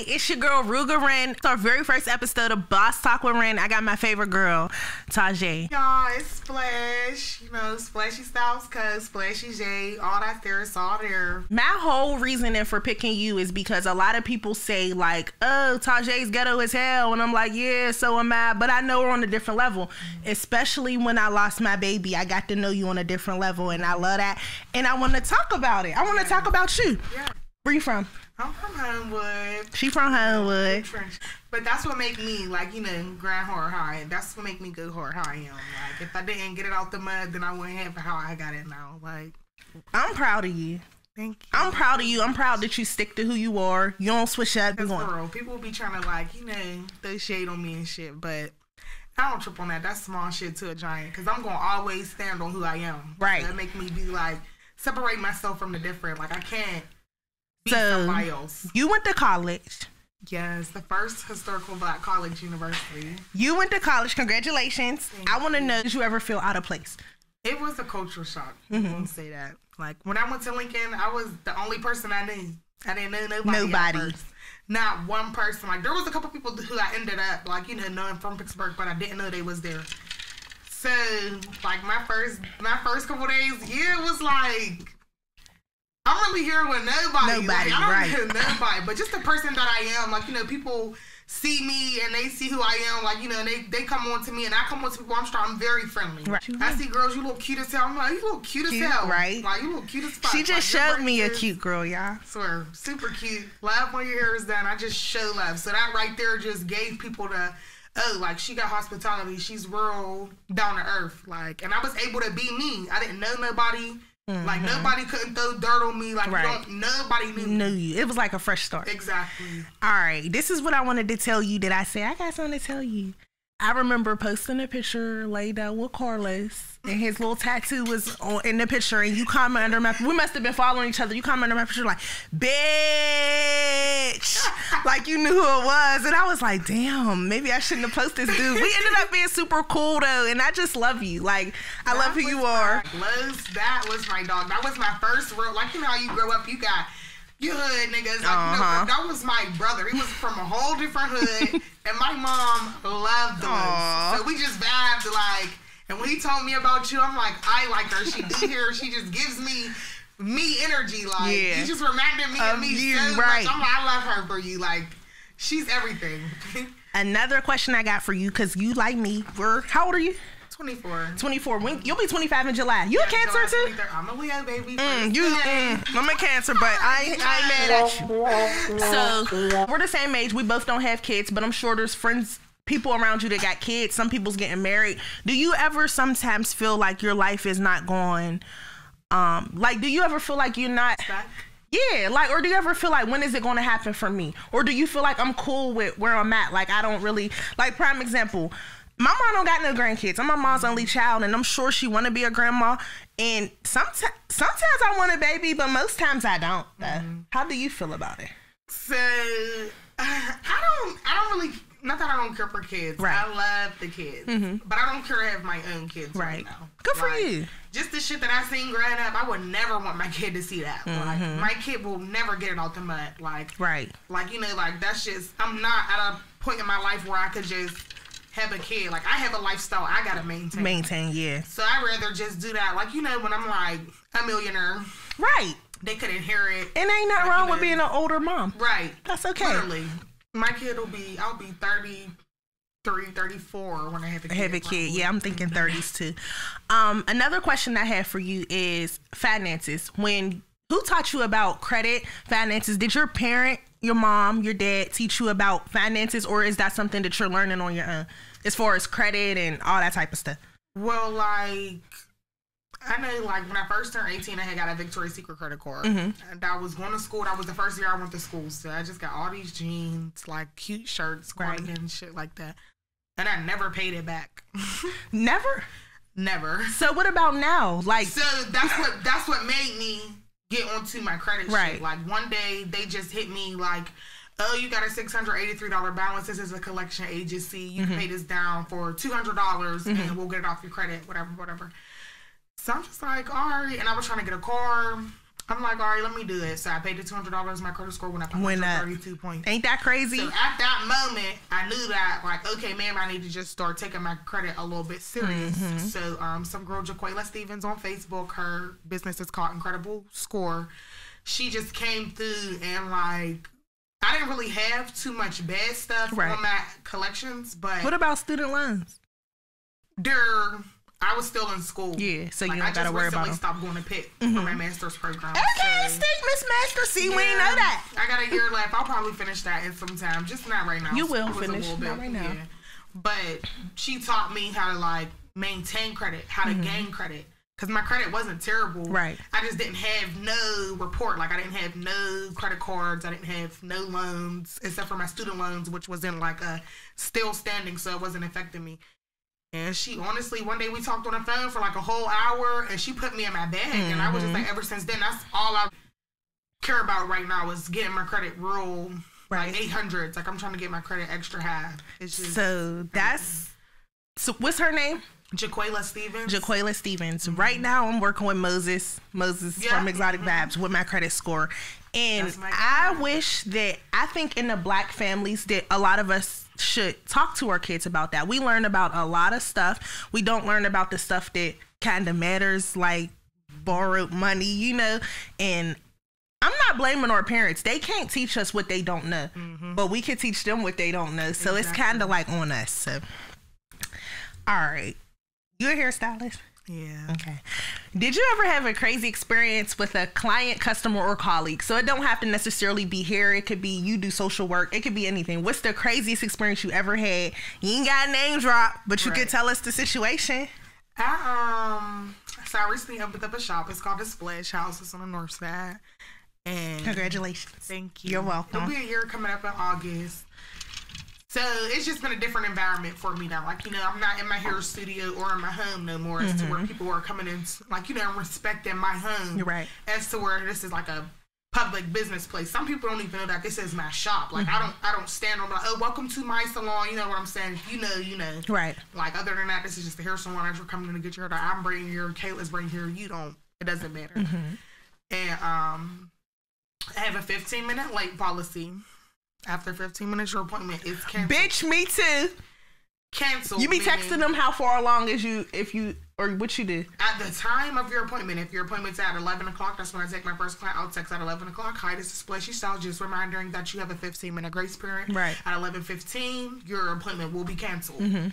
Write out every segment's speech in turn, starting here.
It's your girl Rugga Ren. It's our very first episode of Boss Talk with Ren. I got my favorite girl, Tajay. Y'all, it's Splash. You know, Splashy Styles, cuz Splashy Zhe, all that there, all there. My whole reasoning for picking you is because a lot of people say like, "Oh, Tajay's ghetto as hell," and I'm like, "Yeah, so am I." But I know we're on a different level. Especially when I lost my baby, I got to know you on a different level, and I love that. And I want to talk about it. I want to talk about you. Yeah. Where you from? I'm from Homewood. She from Homewood. Trench. But that's what make me like, you know, grind hard high. That's what make me go hard how I am. Like if I didn't get it out the mud, then I wouldn't have how I got it now. Like I'm proud of you. thank you. I'm proud of you. I'm proud that you stick to who you are. You don't switch up. That's real. People be trying to like, you know, throw shade on me and shit, but I don't trip on that. That's small shit to a giant. Cause I'm gonna always stand on who I am. Right. That make me be like separate myself from the different. Like I can't be So- somebody else. You went to college. Yes, the first historical black college university. You went to college. Congratulations. Thank I want to know, did you ever feel out of place? It was a cultural shock. Mm-hmm. I'm gonna say that. Like when I went to Lincoln, I was the only person I knew. I didn't know nobody. Nobody. Not one person. Like there was a couple people who I ended up like you know knowing from Pittsburgh, but I didn't know they was there. So like my first my first couple days, yeah, it was like I'm really here with nobody. Nobody, like, I don't right. know nobody, but just the person that I am. Like you know, people see me and they see who I am. Like you know, they they come on to me and I come on to people. I'm strong. I'm very friendly. Right. I see girls, you look cute as hell. I'm like, you look cute, Cute, as hell. right. Like you look cute as fuck. She just Like, showed me a braces- cute girl, y'all. Swear, super cute. Love when your hair is done. I just show love. So that right there just gave people the oh, like she got hospitality. She's real down to earth. Like, and I was able to be me. I didn't know nobody. Like nobody couldn't throw dirt on me. Like Mm-hmm. Right. nobody knew. Knew you. It was like a fresh start. Exactly. All right. This is what I wanted to tell you that I said, I got something to tell you. I remember posting a picture laid out with Carlos, and his little tattoo was on, in the picture, and you comment under my. We must have been following each other. You comment under my picture like, "Bitch," like you knew who it was, and I was like, "Damn, maybe I shouldn't have posted this dude." We ended up being super cool though, and I just love you. Like, I love who you are. that was my dog. That was my first real. Like you know how you grow up, you got you hood niggas. Like, Uh-huh. know, that was my brother. He was from a whole different hood, and my mom loved the Aw. Los. So we just vibed like. And when he told me about you, I'm like, I like her. She be here. She just gives me me energy. Like Yeah. you just reminded me Of of me you, so right. much. I'm like, I love her for you. Like she's everything. Another question I got for you, because you like me. We're how old are you? 24. 24. When, you'll be 25 in July. You a cancer too? I'm a Leo baby. Mm, you, mm, I'm a cancer, but I, I ain't mad at you. So we're the same age. We both don't have kids, but I'm sure there's friends, people around you that got kids. Some people's getting married. Do you ever sometimes feel like your life is not going? Um, like, do you ever feel like you're not? Back. Yeah, like, or do you ever feel like when is it going to happen for me? Or do you feel like I'm cool with where I'm at? Like, I don't really like. Prime example, my mom don't got no grandkids. I'm my mom's only child, and I'm sure she want to be a grandma. And sometimes, sometimes I want a baby, but most times I don't. though. How do you feel about it? So I don't. I don't really. Not that I don't care for kids. Right. Mm-hmm. I love the kids, but I don't care to have my own kids right, Right. now. Good for Like, you. Just the shit that I seen growing up, I would never want my kid to see that. Like my kid will never get it out the mud. Like Mm-hmm. Right. like you know, like that's just. I'm not at a point in my life where I could just have a kid. Like I have a lifestyle I gotta maintain. Maintain, yeah. So I'd rather just do that. Like you know, when I'm like a millionaire, Right. they could inherit. And ain't nothing wrong with being an older mom. Right. That's okay. Literally. My kid will be, I'll be 33, 34 when I have a kid. have a kid. Yeah, I'm thinking 30s too. Um, another question I have for you is finances. When who taught you about credit, finances? Did your parent, your mom, your dad teach you about finances, or is that something that you're learning on your own, as far as credit and all that type of stuff? Well, like, I know, like, when I first turned 18, I had got a Victoria's Secret credit card. Mm-hmm. And I was going to school. That was the first year I went to school. So I just got all these jeans, like, cute shirts, Right. cardigans, shit like that. And I never paid it back. Never. never. So what about now? Like, So that's what that's what made me get onto my credit Right. shit. Like one day they just hit me like, oh, you got a six hundred eighty three dollar balance. This is a collection agency. You Mm-hmm. can pay this down for two hundred dollars, and we'll get it off your credit, whatever, whatever. So I'm just like, all right. And I was trying to get a car. I'm like, all right, let me do it. So I paid the two hundred dollars. My credit score went up Went up. thirty two points. Ain't that crazy? So at that moment, I knew that like, okay, man, I need to just start taking my credit a little bit serious. Mm-hmm. So um, some girl Jaquela Stevens on Facebook, her business is called Incredible Score. She just came through and like. I didn't really have too much bad stuff Right. on my collections, but What about student loans? there I was still in school. Yeah, so you like, don't I gotta just worry about recently 'em. stopped going to Pitt for my master's program. Okay, so- stick Miss Master. See, we ain't Yeah, know that. I got a year left. I'll probably finish that in some time. Just not right now. You will finish, not right now. But she taught me how to like maintain credit, how to gain credit. Cause my credit wasn't terrible. Mm-hmm. Right. I just didn't have no report. Like I didn't have no credit cards. I didn't have no loans except for my student loans, which was in like a still standing, so it wasn't affecting me. And she honestly, one day we talked on the phone for like a whole hour, and she put me in my bag, and I was Mm-hmm. just like, ever since then, that's all I care about right now is getting my credit real, Right. like eight hundreds. Like I'm trying to get my credit extra high. It's just So that's so. What's her name? Jaquela Stevens. Jaquela Stevens. Right now, I'm working with Moses. Moses Yeah. from Exotic Babs with my credit score, and I wish that I think in the black families that a lot of us should talk to our kids about that. We learn about a lot of stuff. We don't learn about the stuff that kind of matters, like borrowed money, you know, and. I'm not blaming our parents. They can't teach us what they don't know, mm-hmm. but we can teach them what they don't know. So it's kind of like on us. So, all right, you a hairstylist? Yeah. Okay. Did you ever have a crazy experience with a client, customer, or colleague? So it don't have to necessarily be here. It could be you do social work. It could be anything. What's the craziest experience you ever had? You ain't got a name drop, but you could tell us the situation. I um so I recently opened up a shop. It's called the Splash House. It's on the north side. And Congratulations. thank you. You're welcome. It'll be a year coming up in August. So it's just been a different environment for me now. Like, you know, I'm not in my hair studio or in my home no more as to where people are coming in like, you know, respecting my home. Mm-hmm. You're right. As to where this is like a public business place. Some people don't even know that this is my shop. Like Mm-hmm. I don't I don't stand on like, oh welcome to my salon, you know what I'm saying? If you know, you know. Right. Like other than that, this is just a hair salon. As you're coming in to get your hair done, I'm bringing here. Kayla's bringing here. You don't. It doesn't matter. Mm-hmm. And um, I have a 15 minute late policy. After 15 minutes, your appointment is canceled. Bitch, me too. Canceled. You be meaning texting them how far along is you if you or what you did at the time of your appointment. If your appointment's at 11 o'clock, that's when I take my first client. I'll text at 11 o'clock. Hi, this is Splashy Style. Just reminding that you have a 15 minute grace period. Right. At 11:15, your appointment will be canceled. Mhm.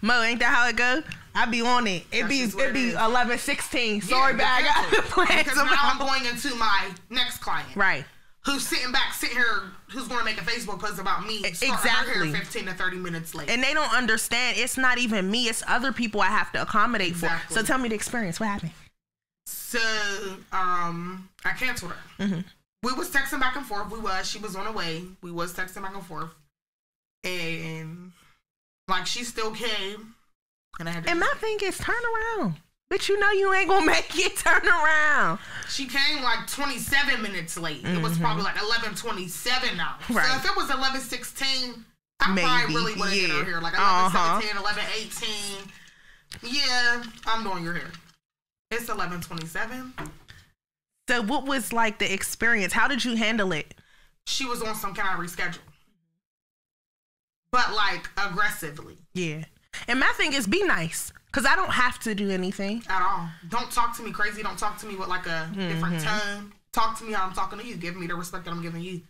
Mo, ain't that how it go? I be on it. It That's be it be eleven sixteen. Yeah, Sorry, but but I got plans Because now I'm going into my next client. Right. Who's sitting back, sitting here, who's going to make a Facebook post about me exactly. 15 to 30 minutes late. and they don't understand it's not even me it's other people i have to accommodate Exactly. for so tell me the experience what happened so, um, I canceled her. Mm-hmm. We was texting back and forth. We was. She was on the way. We was texting back and forth, and like she still came, and I had to. and my thing is turn around but you know you ain't gonna make it turn around she came like 27 minutes late. It was probably like 11:27 now. Mm-hmm. Right. So if it was 11:16, I Maybe, probably really would have yeah. get her here like 11:17, Uh-huh. 11:18. Yeah, I'm doing your hair. It's 11:27. so what was like the experience how did you handle it She was on some kind of reschedule, but like aggressively yeah and my thing is be nice because i don't have to do anything at all. Don't talk to me crazy. Don't talk to me with like a different Mm-hmm. tone. Talk to me how I'm talking to you. Give me the respect that I'm giving you.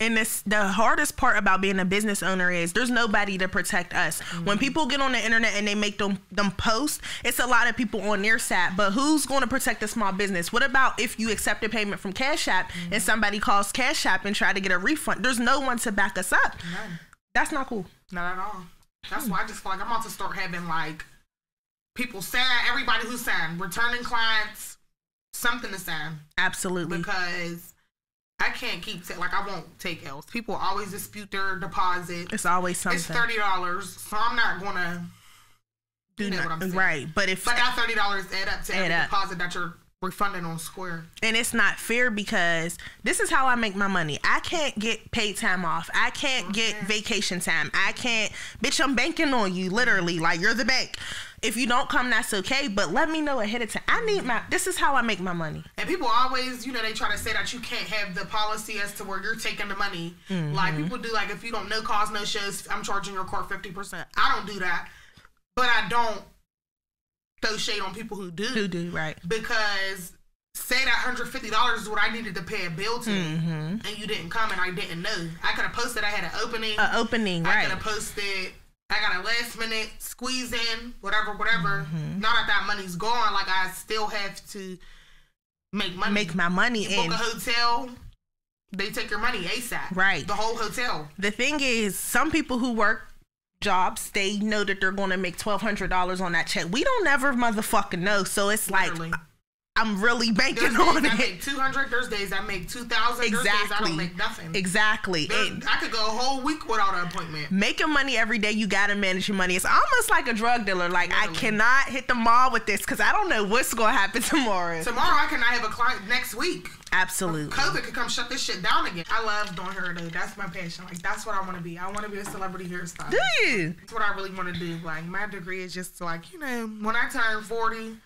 And this the hardest part about being a business owner is there's nobody to protect us. When people get on the internet and they make them them posts, it's a lot of people on their side. But who's going to protect the small business? What about if you accept a payment from Cash App and somebody calls Cash App and try to get a refund? There's no one to back us up. None. That's not cool. Not at all. That's Hmm. why I just feel like I'm about to start having like people sign, everybody who signed, returning clients, something to sign Absolutely. because I can't keep ta- like I won't take else. People always dispute their deposit. It's always something. It's thirty dollars, so I'm not gonna. Do not- what I'm saying? right. But if But that thirty dollars add up to Add every up. deposit that you're refunding on Square. and it's not fair because this is how I make my money. I can't get paid time off. I can't oh, get vacation time. I can't, bitch. I'm banking on you, literally. Like you're the bank. If you don't come, that's okay. But let me know ahead of time. I need my. This is how I make my money. And people always, you know, they try to say that you can't have the policy as to where you're taking the money. Mm-hmm. Like people do, like if you don't no cause, no shows, I'm charging your court fifty percent. I don't do that, but I don't throw shade on people who do. Who do right? because say that hundred fifty dollars is what I needed to pay a bill to, mm-hmm. and you didn't come and I didn't know. I could have posted I had an opening. A opening, I right? I could have posted. I got a last minute squeeze in, whatever, whatever. Mm-hmm. Now that that money's gone, like I still have to make money. Make my money You book in. a hotel, they take your money ASAP. Right. The whole hotel. The thing is, some people who work jobs, they know that they're going to make twelve hundred dollars on that check. We don't never motherfucking know. So it's like Literally. I'm really banking There's on I it. make two hundred. There's days I make two thousand. There's days I Exactly. don't make nothing. Exactly. And I could go a whole week without an appointment. making money every day, you gotta manage your money. It's almost like a drug dealer. Like I cannot hit the mall with this because I don't know what's gonna happen tomorrow. Tomorrow I cannot have a client next week. Absolutely. COVID could come shut this shit down again. I love doing hair though. That's my passion. Like that's what I want to be. I want to be a celebrity hairstylist. Do you? That's what I really want to do. Like my degree is just to, like you know when I turn forty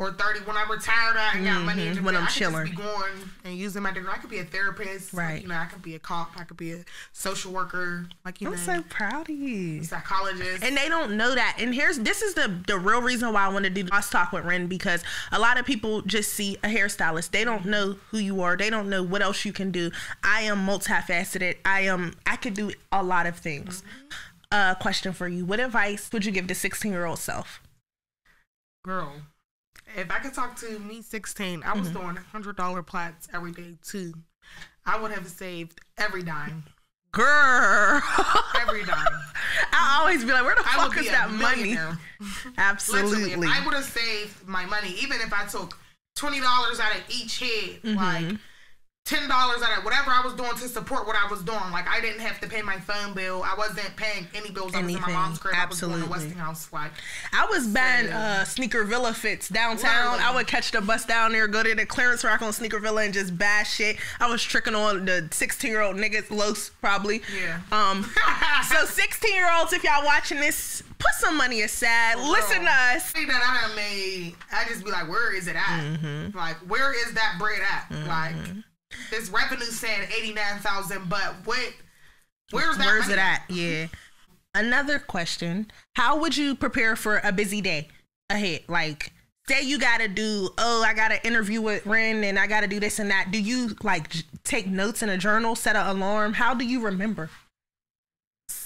or thirty, when I'm retired I ain't got money. in when I'm I could chilling. be going and using my degree. I could be a therapist. Right. You know, I could be a cop. I could be a social worker. Like you I'm know, so proud of you. psychologist. And they don't know that. And here's this is the the real reason why I want to do Boss Talk with Ren because a lot of people just see a hairstylist. They don't know who you are. They don't know what else you can do. I am multifaceted. I am I could do a lot of things. Uh question for you. What advice would you give to 16 year old self? girl. If I could talk to me 16, I was Mm-hmm. doing hundred dollar plats every day too. I would have saved every dime, Girl. every dime. I always be like, where the I fuck is that money? Literally, Absolutely. if I would have saved my money, even if I took twenty dollars out of each head, Mm-hmm. like ten dollars out of whatever I was doing to support what I was doing. Like I didn't have to pay my phone bill. I wasn't paying any bills. I was in my mom's crib. I was Absolutely. going to Westinghouse. Like I was buying So- uh, Sneaker Villa fits downtown. Literally. I would catch the bus down there, go to the clearance rack on Sneaker Villa, and just buy shit. I was tricking on the 16 year old niggas, Los probably. Yeah. Um. so 16 year olds, if y'all watching this, put some money aside. Listen to us. That I made, I just be like, where is it at? Mm-hmm. Like, where is that bread at? Like, this revenue saying eighty nine thousand, but what? Where's that? Where's money it at? Yeah. Another question: How would you prepare for a busy day ahead? Like, say you gotta do, oh, I gotta interview with Ren, and I gotta do this and that. Do you like j- take notes in a journal, set an alarm? How do you remember?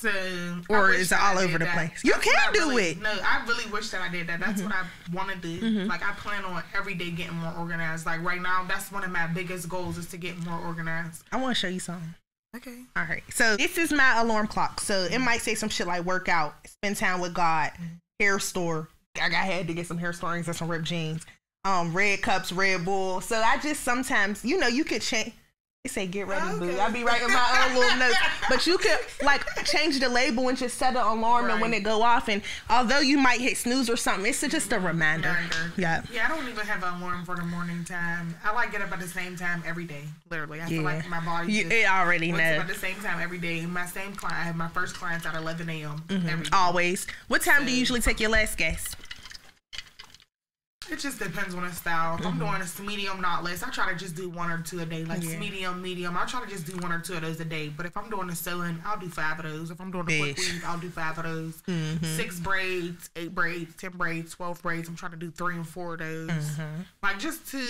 So, Or is it all over the that. place? You That's can do really- it. Mm-hmm. No, I really wish that I did that. That's what I want to do. Like, I plan on every day getting more organized. Like right now, that's one of my biggest goals is to get more organized. I want to show you something. Okay. All right. So this is my alarm clock. So it might say some shit like workout, spend time with God, hair store. I got had to get some hair storings and some ripped jeans. Um, red cups, Red Bull. So I just sometimes, you know, you could change. They say get ready, boo. Okay. I be writing my own little notes, but you could like change the label and just set an alarm, and when it go off, and although you might hit snooze or something, it's just a reminder. Reminder. Yeah. Yeah, I don't even have an alarm for the morning time. I like get up at the same time every day. Literally, I feel Yeah. like my body. You, it already up at the same time every day. My same client. I have my first clients at 11 a.m. Mm-hmm. every day. Always. What time do you usually take your last guest? It just depends on the style. If I'm Mm-hmm. doing a medium not less. I try to just do one or two a day. Like Yeah. medium, medium. I try to just do one or two of those a day. But if I'm doing a sewing, I'll do five of those. If I'm doing a quick Mm-hmm. weave, I'll do five of those. Six braids, eight braids, ten braids, twelve braids. I'm trying to do three and four of those. Mm-hmm. Like just to.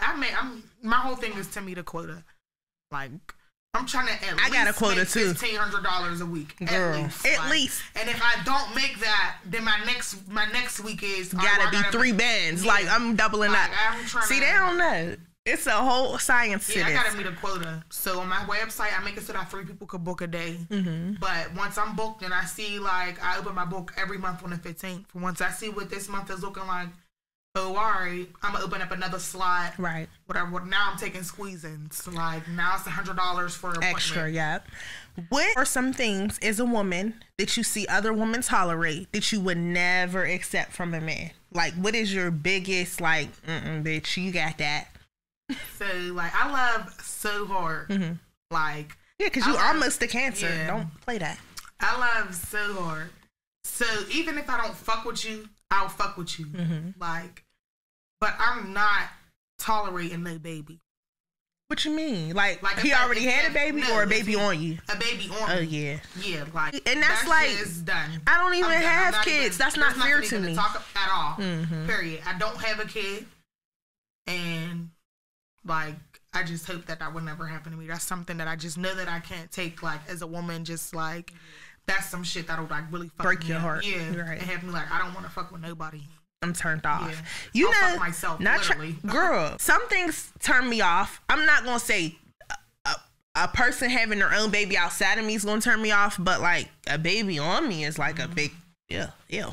I mean, I'm my whole thing is to meet a quota. Like. I'm trying to at I least got a quota, make too. Fifteen hundred dollars a week, Girl, at least. at Like, least. And if I don't make that, then my next my next week is gotta be three bands. Yeah. Like I'm doubling Like, up. I'm See, to- they don't know. It's a whole science to Yeah, I gotta meet a quota. So on my website, I make it so that three people could book a day. Mm-hmm. But once I'm booked and I see like I open my book every month on the 15th. Once I see what this month is looking like, oh, all right, I'm gonna open up another slot. right. Whatever. What now? I'm taking squeezings. Like now it's a hundred dollars for Extra, yeah. What are some things as a woman that you see other women tolerate that you would never accept from a man? Like, what is your biggest like? Bitch, you got that. So like I love so hard. Mm-hmm. Like Yeah, because you love- almost a cancer. yeah. Don't play that. I love so hard. So even if I don't fuck with you, I'll fuck with you. Mm-hmm. Like, but I'm not tolerating no baby. What you mean? Like, Like, he already had a baby no, or a baby he- on you? A baby on Oh yeah. Yeah, like And that's that like- done. I don't even have kids. even- That's not fair to me. Talk at all. Mhm. Period. I don't have a kid, and like I just hope that that would never happen to me. That's something that I just know that I can't take. Like as a woman, just like that's some shit that'll like really fuck Break your up. heart. Yeah, Right. and have me like I don't want to fuck with nobody. I'm turned off. Yeah. You I'll know, myself, not literally. girl. Some things turn me off. I'm not gonna say a, a, a person having their own baby outside of me is gonna turn me off, but like a baby on me is like Mm-hmm. a big yeah, yeah.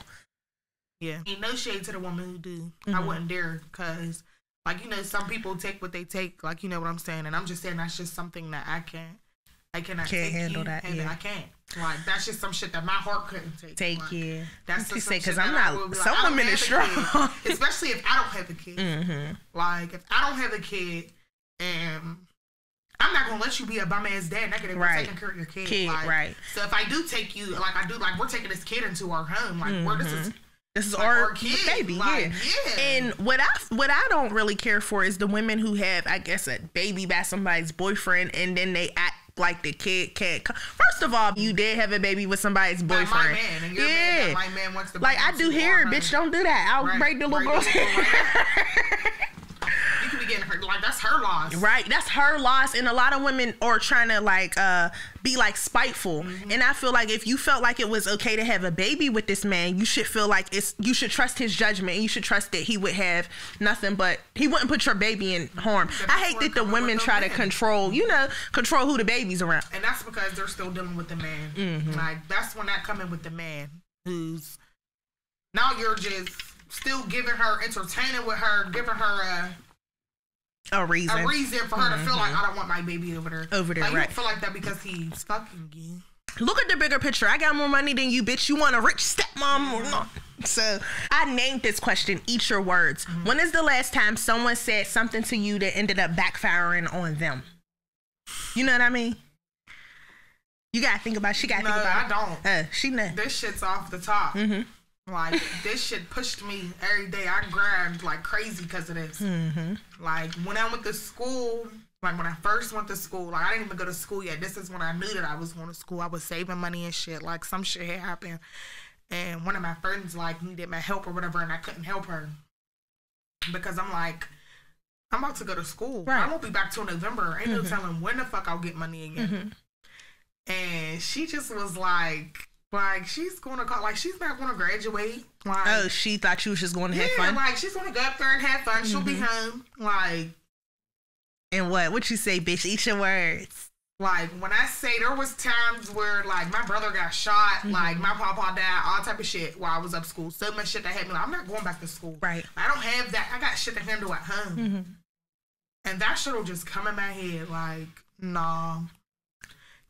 Yeah, ain't no shade to the woman who do. I Mhm. wouldn't dare because. Like you know, some people take what they take. Like you know what I'm saying, and I'm just saying that's just something that I can't. I cannot Can't handle you, that, and yeah. I can't. Like that's just some shit that my heart couldn't take. Take like, yeah. That's you just say because I'm not. like, some women is strong. especially if I don't have a kid. mm-hmm. Like if I don't have a kid, and I'm not gonna let you be a bum ass dad negative Right. right. taking care of your kid. Kid, like, right. So if I do take you, like I do, like we're taking this kid into our home. Like where this is This is like, our our kid, baby, like, yeah. yeah. And what I what I don't really care for is the women who have, I guess, a baby by somebody's boyfriend, and then they act like the kid can't. Come. First of all, you did have a baby with somebody's boyfriend. my man, and you're mad yeah. that my man wants to like I do it, bitch. Don't do that. I'll Right. break the little Break girl's hair. You could getting hurt. Like that's her loss. Right, that's her loss, and a lot of women are trying to like uh be like spiteful. Mm-hmm. And I feel like if you felt like it was okay to have a baby with this man, you should feel like it's you should trust his judgment. And you should trust that he would have nothing but he wouldn't put your baby in harm. I hate that the women try to control, you know, control who the baby's around. And that's because they're still dealing with the man. Mm-hmm. Like that's when that coming with the man who's now you're just still giving her entertaining with her, giving her a, A reason. a reason for her to feel like I don't want my baby over there. Mm-hmm. Over there, like, right. don't feel like that because he's fucking you. Look at the bigger picture. I got more money than you, bitch. You want a rich stepmom or not? So I named this question, Eat Your Words. Mm-hmm. When is the last time someone said something to you that ended up backfiring on them? You know what I mean? You gotta think about she gotta No, think about I it. don't. Uh, she know. This shit's off the top. Mm-hmm. Like this shit pushed me every day. I grind like crazy because of this. Mm-hmm. Like when I went to school, like when I first went to school, like I didn't even go to school yet. This is when I knew that I was going to school. I was saving money and shit. Like some shit had happened, and one of my friends like needed my help or whatever, and I couldn't help her because I'm like. I'm about to go to school. Right. I won't be back till November. Ain't no telling when the fuck I'll get money again. Mm-hmm. And she just was like, like she's gonna call, like she's not gonna graduate. Like, Oh, she thought you was just going to have yeah, fun. like she's gonna go up there and have fun. She'll be Mhm. home. Like, and what? What you say, bitch? Eat your words. like when I say there was times where like my brother got shot, Mm-hmm. like my papa died, all type of shit while I was up school. So much shit that happened. Like, I'm not going back to school. Right. I don't have that. I got shit to handle at home. Mm-hmm. And that shit will just come in my head like, nah.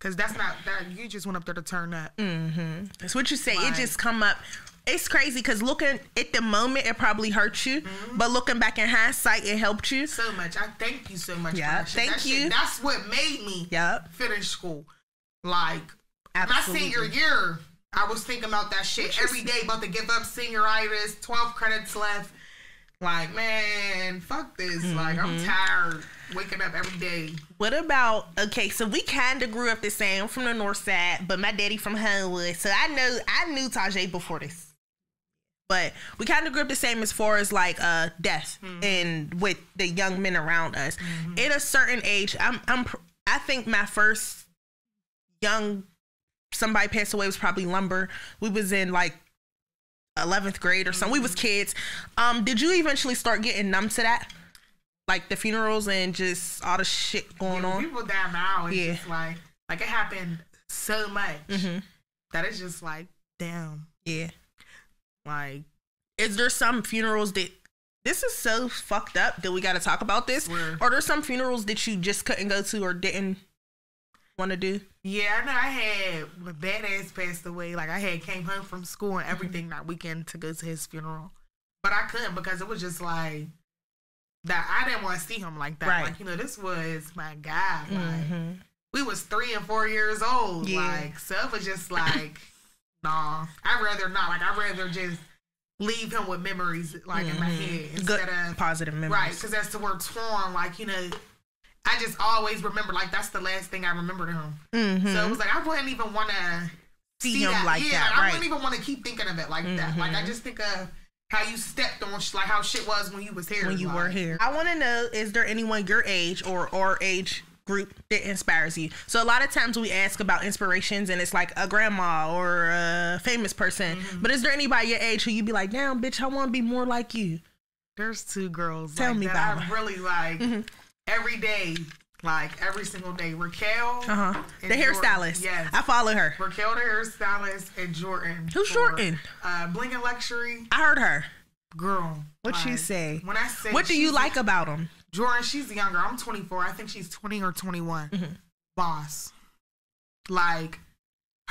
Cause that's not that you just went up there to turn up. Mm-hmm. That's what you say. It just come up. It's crazy because looking at the moment, it probably hurt you, but looking back in hindsight, it helped you. so much. I thank you so much. Yeah, for that shit. thank That shit- you. that's what made me Yep. finish school. Like Absolutely. my senior year, I was thinking about that shit every day. About to give up senioritis, twelve credits left. Like man, fuck this. Like I'm Mm-hmm. tired waking up every day. What about okay? So we kind of grew up the same I'm from the north side, but my daddy from Homewood, so I know I knew Tajay before this. But we kind of grew up the same as far as like uh death and with the young men around us. At a certain age, I'm I'm I think my first young somebody passed away was probably lumber. We was in like 11th grade or something. We was kids. Um, did you eventually start getting numb to that? Like the funerals and just all the shit going When on? People die now. It's Yeah. just like like it happened so much Mhm. that it's just like damn. Yeah. Like Is there some funerals that this is so fucked up that we got to talk about this? Are there some funerals that you just couldn't go to or didn't want to do? yeah, I know I had when badass passed away. Like I had came home from school and everything that weekend to go to his funeral. but I couldn't because it was just like that. I didn't want to see him like that. Right. Like you know, this was my guy. Like Mm-hmm. we was three and four years old. Yeah. Like so, it was just like, nah. I'd rather not. Like I'd rather just leave him with memories like in my head Mm-hmm. Good instead of positive memories. Right, because that's the word torn. Like you know, I just always remember like that's the last thing I remembered of him. Mm-hmm. So it was like I wouldn't even want to See him like yeah, that, I right. wouldn't even want to keep thinking of it like that. Like I Mhm. just think of how you stepped on, like how shit was when you was here. when you like, were here. I want to know: Is there anyone your age or or age group that inspires you? So a lot of times we ask about inspirations, and it's like a grandma or a famous person. Mm-hmm. But is there anybody your age who you be like, "Damn, bitch, I want to be more like you"? There's two girls. Tell like, me that about I really like Mhm. Every day, like every single day. Raquel, Uh huh. And The hairstylist. Yes. I follow her. Raquel the hairstylist, and Jordan. Who's for, Jordan? Uh, Bling and Luxury I heard her. girl. What she say? When I say What do you like about him? Jordan, she's younger. I'm 24. I think she's 20 or 21. Mhm. Boss. Like,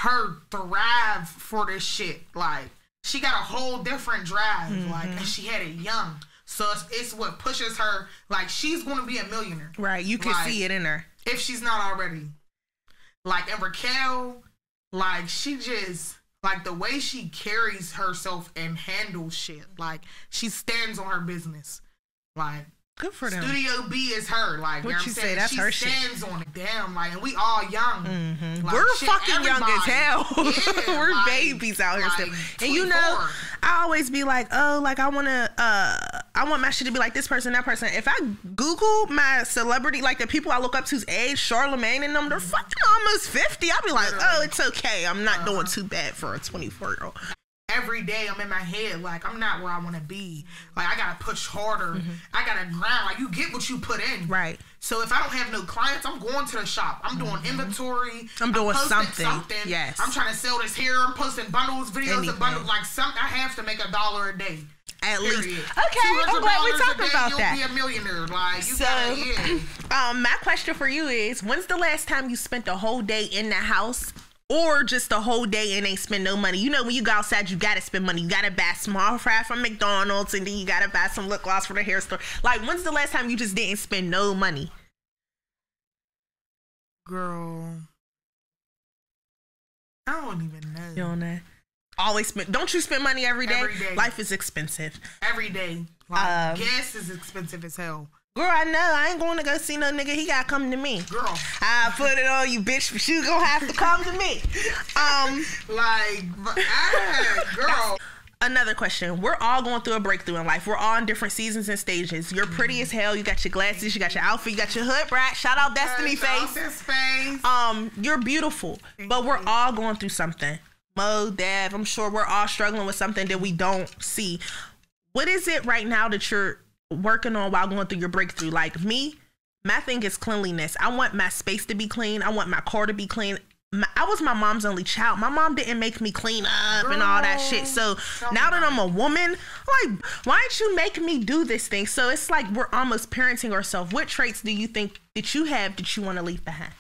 her thrive for this shit. Like, she got a whole different drive. Like, Mm-hmm. and she had it young. So it's, it's what pushes her. Like, she's going to be a millionaire Right, you can Like- see it in her. if she's not already. Like, and Raquel, like, she just. Like the way she carries herself and handles shit, like she stands on her business. Like Good for them. Studio B is her. Like, What you know say, saying? that's she her shit. stands on it. Damn, like, and we all young. Mhm. Like, We're shit, fucking young as hell. Yeah, We're like- babies out here like still. And you know, I always be like, oh, like I wanna uh I want my shit to be like this person, that person. If I Google my celebrity, like the people I look up to's age, Charlemagne and them, they're fucking almost 50. I'll be like, oh, it's okay. I'm not Uh-huh. doing too bad for a 24 year old. Every day I'm in my head, like, I'm not where I want to be. Like, I gotta push harder. Mm-hmm. I gotta grind. Like, you get what you put in. Right. So if I don't have no clients, I'm going to the shop. I'm doing inventory. Mm-hmm. I'm doing posting something. Yes. I'm trying to sell this here. I'm posting bundles, videos Anything. of bundles. Like some, I have to make a dollar a day. At Period. least. Okay, I'm glad we $200 a talked day, about you'll that. be a millionaire. Like you So- gotta, yeah. Um, my question for you is: When's the last time you spent a whole day in the house, or just a whole day and ain't spend no money? You know, when you go outside, you gotta spend money. You gotta buy small fry from McDonald's, and then you gotta buy some lip gloss for the hair store. Like, when's the last time you just didn't spend no money? Girl, I don't even know. You know that. Always spend. Don't you spend money every day? Every day. Life is expensive. Every day, like Um, gas is expensive as hell. Girl, I know. I ain't going to go see no nigga. He gotta come to me. Girl, I put it on you, bitch. But you gonna have to come to me. Um. like, ah, girl. another question. We're all going through a breakthrough in life. We're all in different seasons and stages. You're pretty as hell. You got your glasses. You got your outfit. You got your hood, brat. Shout out Destiny Face. This face. Um, you're beautiful, but we're all going through something. Mo, Dad, I'm sure we're all struggling with something that we don't see. What is it right now that you're working on while going through your breakthrough? Like me, my thing is cleanliness. I want my space to be clean. I want my car to be clean. My, I was my mom's only child. My mom didn't make me clean up and all that shit. So now that I'm a woman, like, why didn't you make me do this thing? So it's like we're almost parenting ourselves. What traits do you think that you have that you want to leave behind?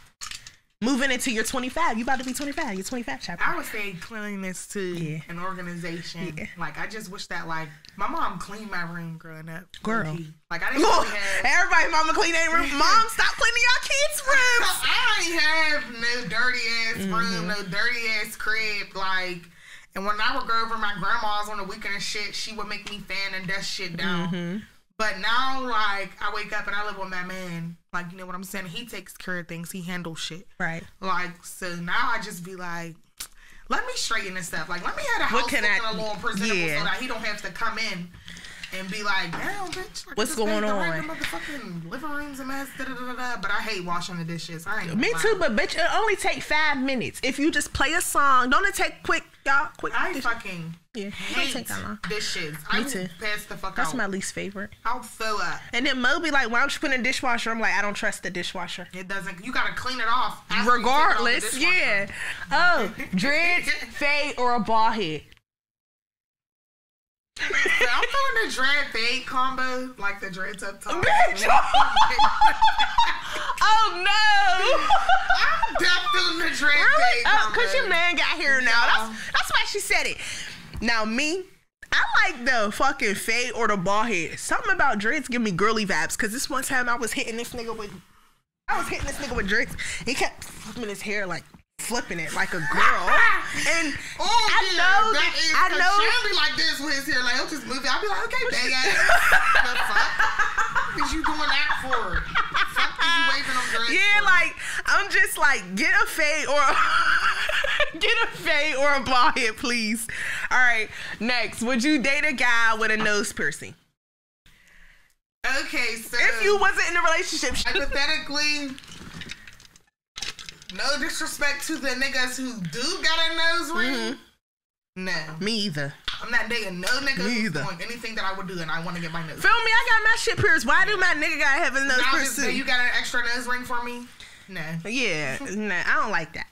Moving into your 25, you about to be 25. You're 25 chapter. I would say cleanliness too, Yeah. and organization. Yeah. Like I just wish that like my mom cleaned my room growing up. Girl. Like I didn't really have. everybody, mama clean their room. Mom, stop cleaning your kids' rooms. I ain't have no dirty ass Mm-hmm. room, no dirty ass crib. Like, and when I would go over my grandma's on the weekend and shit, she would make me fan and dust shit down. Mm-hmm. But now, like, I wake up and I live with my man. Like, you know what I'm saying? He takes care of things. He handles shit. Right. Like, so now I just be like, let me straighten this stuff. Like, let me have What house can looking I- a little presentable yeah. so that he don't have to come in and be like, damn, bitch. Like, What's going on?" Motherfucking living room's a mess. Da, da, da, da. But I hate washing the dishes. I ain't Me too, but bitch, it only take five minutes. If you just play a song, don't it take quick, y'all? Quick. I dish- fucking yeah, it don't hate take that long. dishes. I Me too. pass the fuck That's out. my least favorite. I'll fill up. And then Moby like, "Why don't you put in the dishwasher?" I'm like, "I don't trust the dishwasher." It doesn't. You gotta clean it off. take it Regardless, yeah. Oh, dreads, fade, or a bald head. I'm doing the dread fade combo, like the dreads up top. Oh no! I'm definitely the dread really? fade Oh, combo. cause your man got here now. Yeah. That's that's why she said it. Now me, I like the fucking fade or the ball head. Something about dreads give me girly vibes. Cause this one time I was hitting this nigga with, I was hitting this nigga with dreads. He kept flipping his hair like flipping it like a girl. And Oh, I yeah, know, that is, I know. She'll like this with his hair. Like, he'll just move it. I'll be like, okay, big ass. What the fuck? What is you doing that for? Yeah, like I'm just like get a fade or get a fade or a ball head, please. All right, next, would you date a guy with a nose piercing? Okay, so If you wasn't in a relationship, hypothetically, no disrespect to the niggas who do got a nose ring. Mm-hmm. No, me either. I'm not dating no nigga Me either. doing anything that I would do, and I want to get my nose. Feel me? I got my shit pierced. Why do my nigga gotta have a nose piercing? you got an extra nose ring for me. No. Yeah, nah, I don't like that.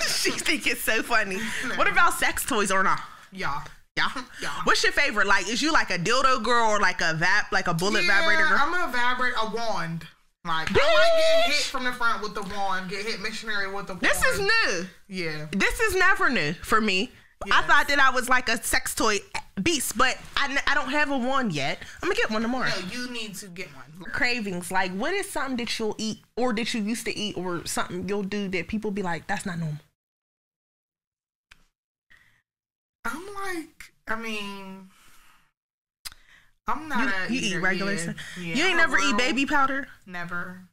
she think it's so funny. What about sex toys or not? Yeah. Yeah. Yeah. What's your favorite? Like, is you like a dildo girl or like a vap, like a bullet yeah, vibrator girl? I'm a vibrate a wand. Like I like getting hit from the front with the wand, get hit missionary with the wand. this is new. yeah. This is never new for me. I thought that I was like a sex toy beast, but I, I don't have a one yet. I'm gonna get one tomorrow. No, you need to get one. Cravings, like what is something that you'll eat or that you used to eat or something you'll do that people be like, that's not normal. I'm like, I mean, I'm not You, a you eat regular stuff. Yeah, you ain't never eat baby powder. Never.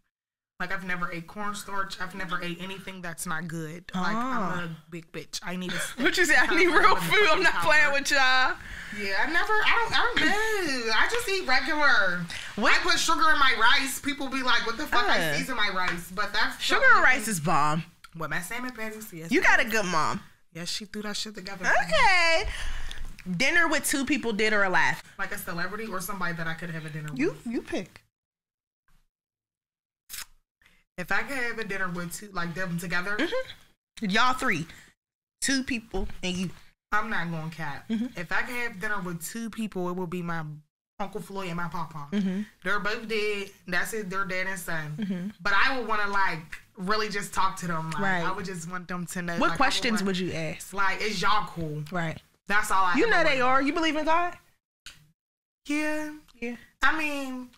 Like I've never ate cornstarch. I've never ate anything that's not good. Like Ah. I'm a big bitch. I need a. What you say? I need real food. I'm not playing with y'all. Yeah, I never. I don't. I don't know. I just eat regular. What- I put sugar in my rice. People be like, "What the fuck?" Uh. I season my rice, but that's Sugar and rice is bomb. With my salmon patties, yes. You got a good mom. Yes, she threw that shit together. Okay. Dinner with two people, dead or laugh. Like a celebrity or somebody that I could have a dinner with. You you pick. If I could have a dinner with two, like them together, Mm-hmm. Y'all three, two people, and you. I'm not going cat. Mm-hmm. If I could have dinner with two people, it would be my Uncle Floyd and my Papa. Mm-hmm. They're both dead. That's it. They're dead and son. But I would want to like really just talk to them. Like, Right. I would just want them to know. What like, questions want- would you ask? like? Is y'all cool? Right. That's all I. You know they are. You believe in God? Yeah. Yeah. I mean,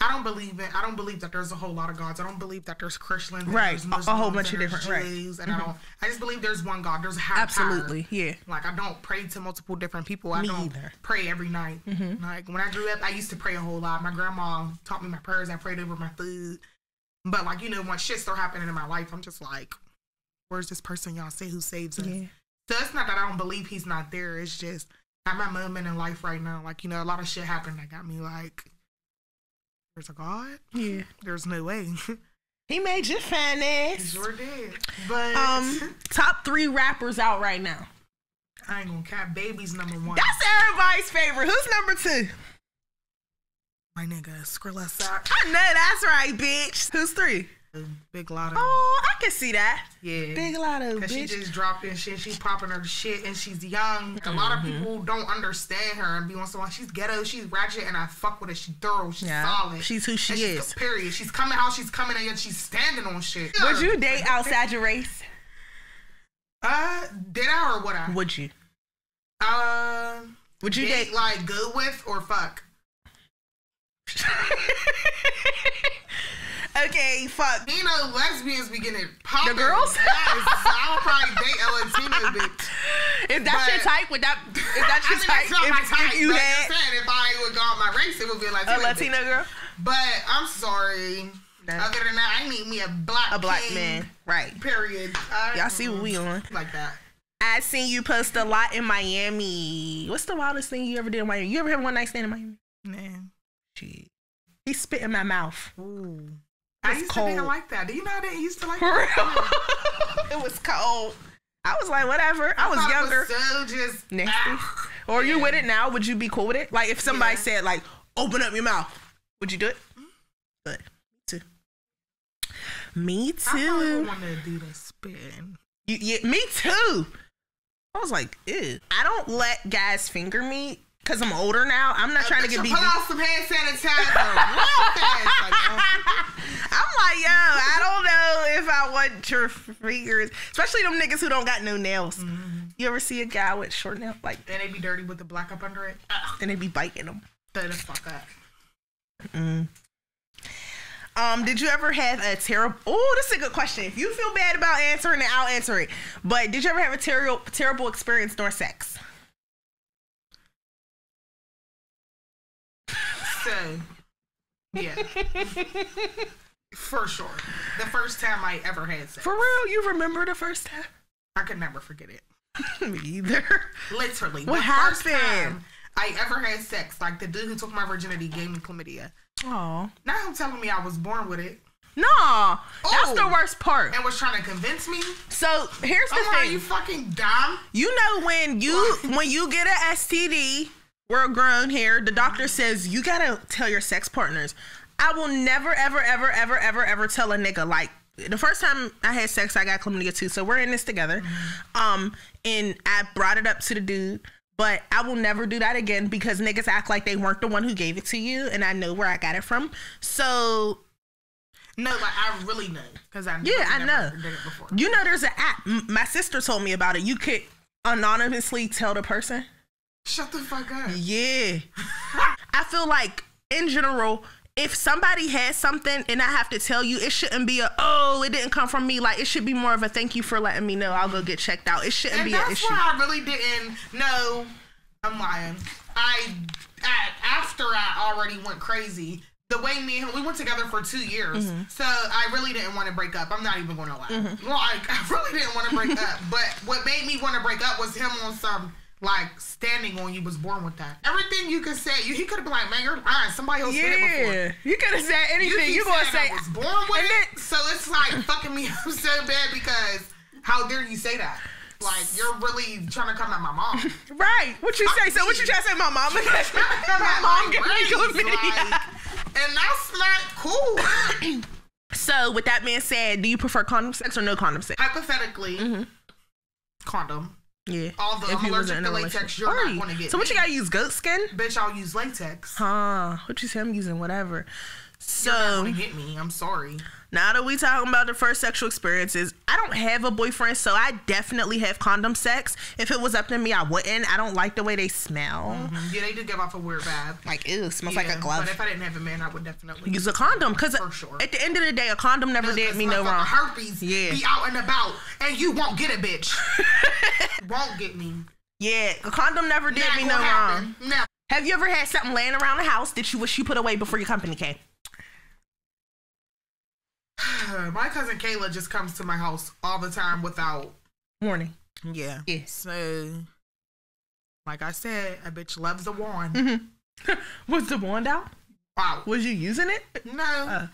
I don't believe it. I don't believe that there's a whole lot of gods. I don't believe that there's Christians, Right. There's A- whole bunch of different- right. And I mm-hmm. don't. I just believe there's one God. There's a higher Absolutely. power. Yeah. Like I don't pray to multiple different people. I Me don't either. pray every night. Mm-hmm. Like when I grew up, I used to pray a whole lot. My grandma taught me my prayers. I prayed over my food. But like you know, when shit start happening in my life, I'm just like, where's this person y'all say who saves us? Yeah. So it's not that I don't believe he's not there. It's just at my moment in life right now. Like you know, a lot of shit happened that got me like, there's a God. Yeah. There's no way. He made you he finance. sure did. But Um, top three rappers out right now. I ain't gonna cap. Baby's number one. That's everybody's favorite. Who's number two? my nigga Skrilla Sock. I know that's right, bitch. Who's three? Big Latto. Oh, I can see that. yeah. Big Latto, Cause she bitch. just dropped in shit. She's popping her shit and she's young. A lot of Mm-hmm. people don't understand her and be on someone. She's ghetto. She's ratchet, and I fuck with her. She's thorough. She's Yeah. solid. She's who she And is. Period. She's coming how she's coming, and yet she's standing on shit. Would you date outside your race? Uh, did I or would I? Would you? Uh, Would you date date? like good with or fuck? okay, fuck. You know, lesbians be getting popping. The girls? Yes, I would probably date a Latino bitch. If that's your type, would that is that I your mean, type? that's not if, my if type. you but had I'm saying if I would go on my race, it would be a Latino. a Latino bitch. girl, But I'm sorry. No. Other than that, I need me a black a black king, man, right? Period. I, Y'all see what we on? like that. I seen you post a lot in Miami. What's the wildest thing you ever did in Miami? You ever have one night stand in Miami? Nah. Shit. He spit in my mouth. Ooh. I used to be cold. like that. Do you know I didn't used to like For that? real. it was cold. I was like, whatever. I was thought it younger. so just Nasty. ah. Or you Yeah. with it now? Would you be cool with it? Like if somebody Yeah. said like, open up your mouth, would you do it? Good. Me too. Me too. I want to do the spin. You, yeah, me too. I was like, ew. I don't let guys finger me because I'm older now. I'm not trying to get beat. Pull out some hand sanitizer real fast. Like, I'm like, yo, I don't know if I want your fingers, especially them niggas who don't got no nails. You ever see a guy with short nails, like, and they be dirty with the black up under it. Ugh, and they be biting them? throw the fuck up. Um, did you ever have a terrible? Oh, this is a good question. If you feel bad about answering it, I'll answer it. But did you ever have a terrible, terrible experience during sex? So, yeah. For sure. The first time I ever had sex. For real, you remember the first time? I could never forget it. Me either. Literally. What the first time I ever had sex. Like the dude who took my virginity gave me chlamydia. Oh Now him telling me I was born with it no, that's Oh. the worst part. and was trying to convince me. So here's the like, thing. you fucking dumb. You know when you when you get a STD, we're grown here. The doctor says you gotta tell your sex partners. I will never, ever, ever, ever, ever, ever tell a nigga like the first time I had sex, I got chlamydia too. So we're in this together. Um, and I brought it up to the dude. But I will never do that again because niggas act like they weren't the one who gave it to you, and I know where I got it from. So No, like I really know because I Yeah, I know. did it before. you know, there's an app. M- My sister told me about it. You could anonymously tell the person. Shut the fuck up. Yeah. I feel like in general, if somebody has something and I have to tell you, it shouldn't be a oh, it didn't come from me. Like it should be more of a thank you for letting me know. I'll go get checked out. It shouldn't And be an that's issue. why I really didn't know. I'm lying. I, I after I already went crazy. The way me and him, we went together for two years, Mm-hmm. so I really didn't want to break up. I'm not even going to lie. Like I really didn't want to break up. But what made me want to break up was him on some like standing on you was born with that. Everything you could say, you he could have been like, man, you're lying. Somebody else said it before. Yeah, you could have said anything. You, keep gonna say I was born with and it, then- so it's like fucking me up so bad because how dare you say that? Like you're really trying to come at my mom. right? What you say? So what you trying to say? My mama? my mom gave me. Like, and that's not cool. So with that being said, do you prefer condom sex or no condom sex? Hypothetically, Mm-hmm. condom. Yeah. Although I'm allergic to latex, you're not gonna get So what me. you gotta use goat skin? Bitch, I'll use latex. Huh? What you say? I'm using whatever. So get me. I'm sorry. now that we talking about the first sexual experiences, I don't have a boyfriend, so I definitely have condom sex. If it was up to me, I wouldn't. I don't like the way they smell. Mhm. Yeah, they do give off a weird vibe. Like ew, smells Yeah, like a glove. But if I didn't have a man, I would definitely Use a condom, cause sure. at the end of the day, a condom never did me no wrong. Herpes Yeah. be out and about, and you won't get a bitch. won't get me. Yeah, a condom never did Not me no gonna wrong. happen. Never. Have you ever had something laying around the house that you wish you put away before your company came? My cousin Kayla just comes to my house all the time without. Warning. Yeah. Yeah. So, like I said, a bitch loves a wand. Mm-hmm. Was the wand out? Wow. Was you using it? No. Uh,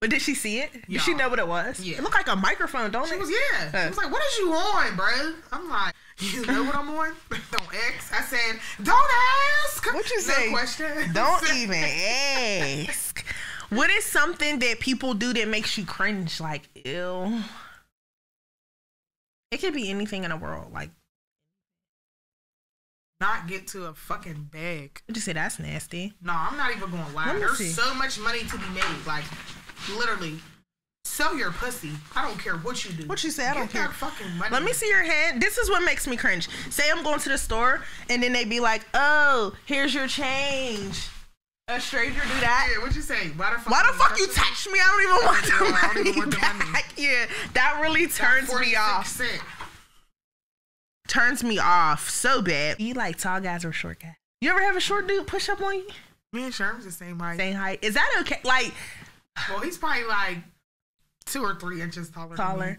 But did she see it? Did she know what it was? Yeah. It looked like a microphone, don't she it? was yeah. Uh. She was like, "What is you on, bro?" I'm like, "You know what I'm on? don't ask." I said, "Don't ask." What you no say? question. Don't even ask. What is something that people do that makes you cringe? Like, ew. It could be anything in the world. Like, Not get to a fucking bag. would you say that's nasty? No, I'm not even gonna lie. There's see. so much money to be made. Like, literally, sell your pussy. I don't care what you do. What you say? I don't care. fucking money. Let me see your hand. This is what makes me cringe. Say I'm going to the store and then they be like, "Oh, here's your change." A stranger do that. Yeah, what you say? Why the fuck? Why the fuck you touch me? I don't even want the Yeah, I don't even want the money. Yeah, that really turns me off. Cent. Turns me off so bad. You like tall guys or short guys? You ever have a short dude push up on you? Me and Sherman's the same height. Same height. Is that okay? Like Well, he's probably like two or three inches taller. Than me. taller?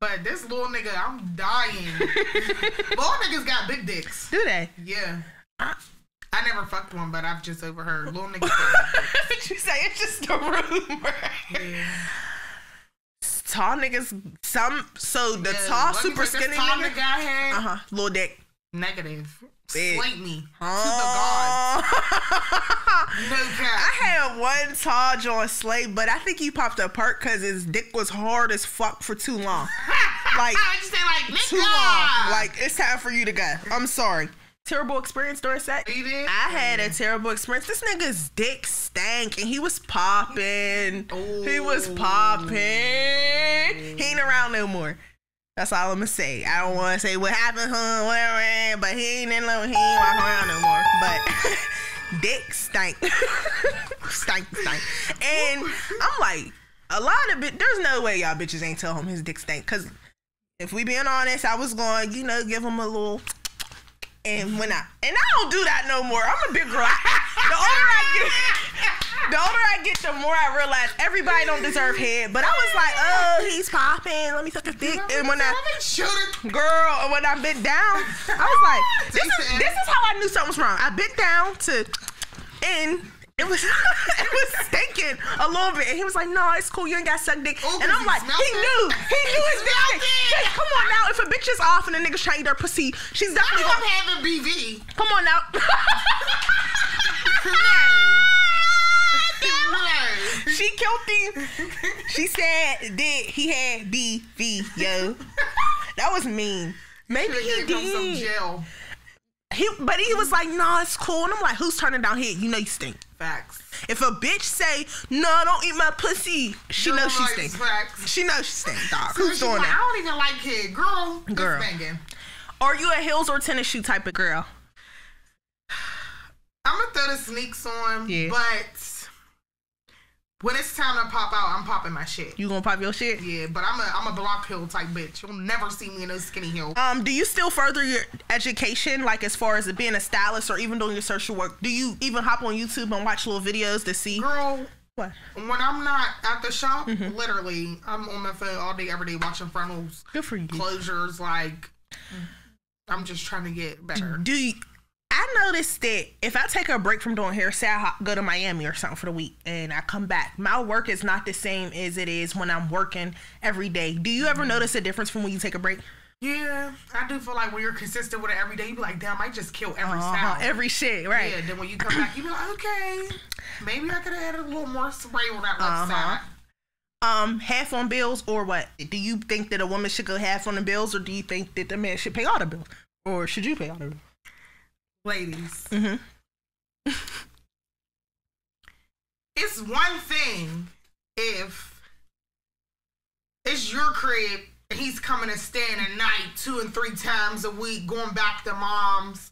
But this little nigga, I'm dying. little niggas got big dicks. Do they? Yeah. Uh, I never fucked one, but I've just overheard little niggas. What you say? It's just a rumor. yeah. Tall niggas. Some. So the Yeah, tall, super skinny tall nigga. nigga I had. Uh huh. Little dick. Negative. Big. Slate me Oh. to the gods. No cap. I had one tall John Slade, but I think he popped apart because his dick was hard as fuck for too long. Like, I just say like nigga. Too long. Like it's time for you to go. I'm sorry. Terrible experience during sex? I had a terrible experience. This nigga's dick stank and he was popping. He was Oh. popping. He ain't around no more. That's all I'm gonna say. I don't want to say what happened, huh? Whatever, but he ain't in love. He ain't walking around no more. But dick stank, stank, stank. And I'm like, a lot of it. There's no way y'all bitches ain't tell him his dick stank. Cause if we being honest, I was going, you know, give him a little. And when I and I don't do that no more. I'm a big girl. The older I get, the older I get, the more I realize everybody don't deserve head. But I was like, oh, he's popping. Let me suck his dick. And when I shoot it. girl, when I bent down, I was like, this is this is how I knew something was wrong. I bent down to, and it was it was stinking a little bit. And he was like, no, it's cool. You ain't got suck dick. Oh, and I'm like, he it? knew, he knew his dick. smelled stink. it? Hey, Come on now, if a bitch is off and a nigga's trying to eat her pussy, she's definitely I'm gonna. having BV. Come on now. No. she killed him. She said that he had BV, yo. That was mean. Maybe he him some did. He, but he was like, "No, it's cool." And I'm like, "Who's turning down here? You know you stink." Facts. If a bitch say, "No, don't eat my pussy," she knows she stink. Facts. She knows she stink, dog. So Who's doing like, I don't even like kid. Girl. Girl. banging. Are you a heels or tennis shoe type of girl? I'm gonna throw the sneaks on, Yeah. but when it's time to pop out, I'm popping my shit. You gonna pop your shit? Yeah, but I'm a I'm a block heel type bitch. You'll never see me in those skinny heels. Um, do you still further your education, like as far as being a stylist or even doing your social work? Do you even hop on YouTube and watch little videos to see Girl, what? when I'm not at the shop, Mm-hmm. literally, I'm on my phone all day, every day watching frontals, Good for you. closures. Like, I'm just trying to get better. Do you, I noticed that if I take a break from doing hair, say I go to Miami or something for the week, and I come back, my work is not the same as it is when I'm working every day. Do you ever notice a difference from when you take a break? Yeah, I do feel like when you're consistent with it every day, you be like, damn, I just kill every Uh-huh, style. Every shit, right? Yeah, then when you come back, you be like, okay, maybe I could have added a little more spray on that left Uh-huh. side. Um, half on bills or what? Do you think that a woman should go half on the bills, or do you think that the man should pay all the bills, or should you pay all the bills? Ladies, Mhm. it's one thing if it's your crib and he's coming and staying a night two and three times a week, going back to mom's,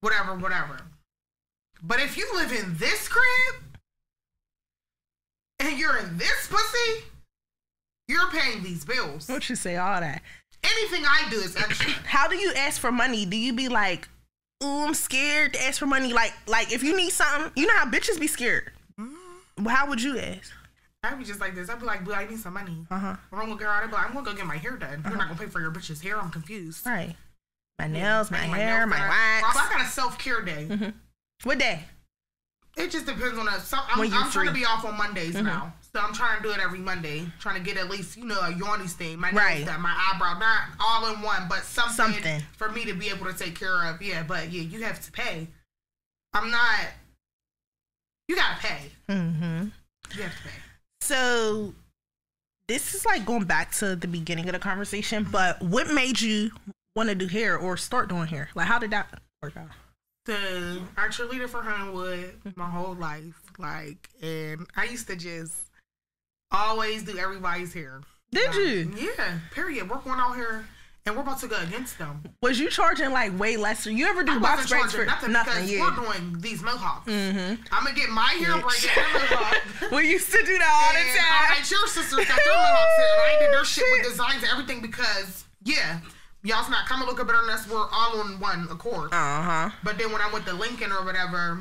whatever, whatever. But if you live in this crib and you're in this pussy, you're paying these bills. Don't you say all that? Anything I do is extra. How do you ask for money? Do you be like, "Ooh, I'm scared to ask for money"? Like, like if you need something, you know how bitches be scared. Well, How would you ask? I'd be just like this. I'd be like, "Boo, I need some money." Uh huh. Wrong with girl. I'd be like, "I'm gonna go get my hair done. You're not gonna pay for your bitch's hair. I'm confused." Right. My nails, my need hair, nails my wax. Rob, I got a self care day. What day? It just depends on us. Some, I'm, I'm trying to be off on Mondays now, so I'm trying to do it every Monday. Trying to get at least you know a yawny stain, my Right. my eyebrow, not all in one, but something, Something. for me to be able to take care of. Yeah, but yeah, you have to pay. I'm not. You gotta pay. Mm-hmm. You have to pay. So this is like going back to the beginning of the conversation, but what made you want to do hair or start doing hair? Like, how did that work out? So I cheerleader for Homewood my whole life, like, and I used to just always do everybody's hair. Did Like, you? Yeah. Period. We're going out here, and we're about to go against them. Was you charging like way less? You ever do I box braids charging for nothing, nothing? because yeah. we're doing these mohawks. Mm-hmm. I'm gonna get my hair braided and mohawk. We used to do that all and the all time. my your sisters got their mohawks and I did their shit with designs and everything because yeah, y'all's not coming looking better than us. We're all on one accord. Uh huh. But then when I went to Lincoln or whatever,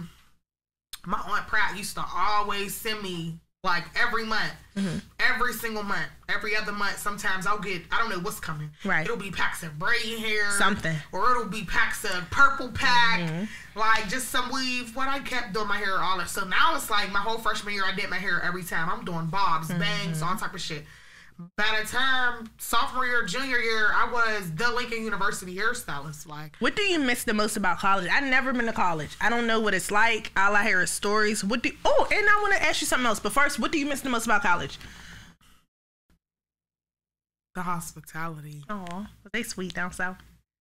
my aunt Pratt used to always send me like every month, Mm-hmm. every single month, every other month. Sometimes I'll get I don't know what's coming. Right. It'll be packs of braiding hair, Something. or it'll be packs of purple pack, Mm-hmm. like just some weave. What I kept doing my hair all that. So now it's like my whole freshman year, I did my hair every time. I'm doing bobs, Mm-hmm. bangs, all type of shit. By the time sophomore year, junior year, I was the Lincoln University hairstylist. Like What do you miss the most about college? I've never been to college. I don't know what it's like. All I hear is stories. What do? Oh, and I want to ask you something else. But first, what do you miss the most about college? the hospitality. Oh, they sweet down south.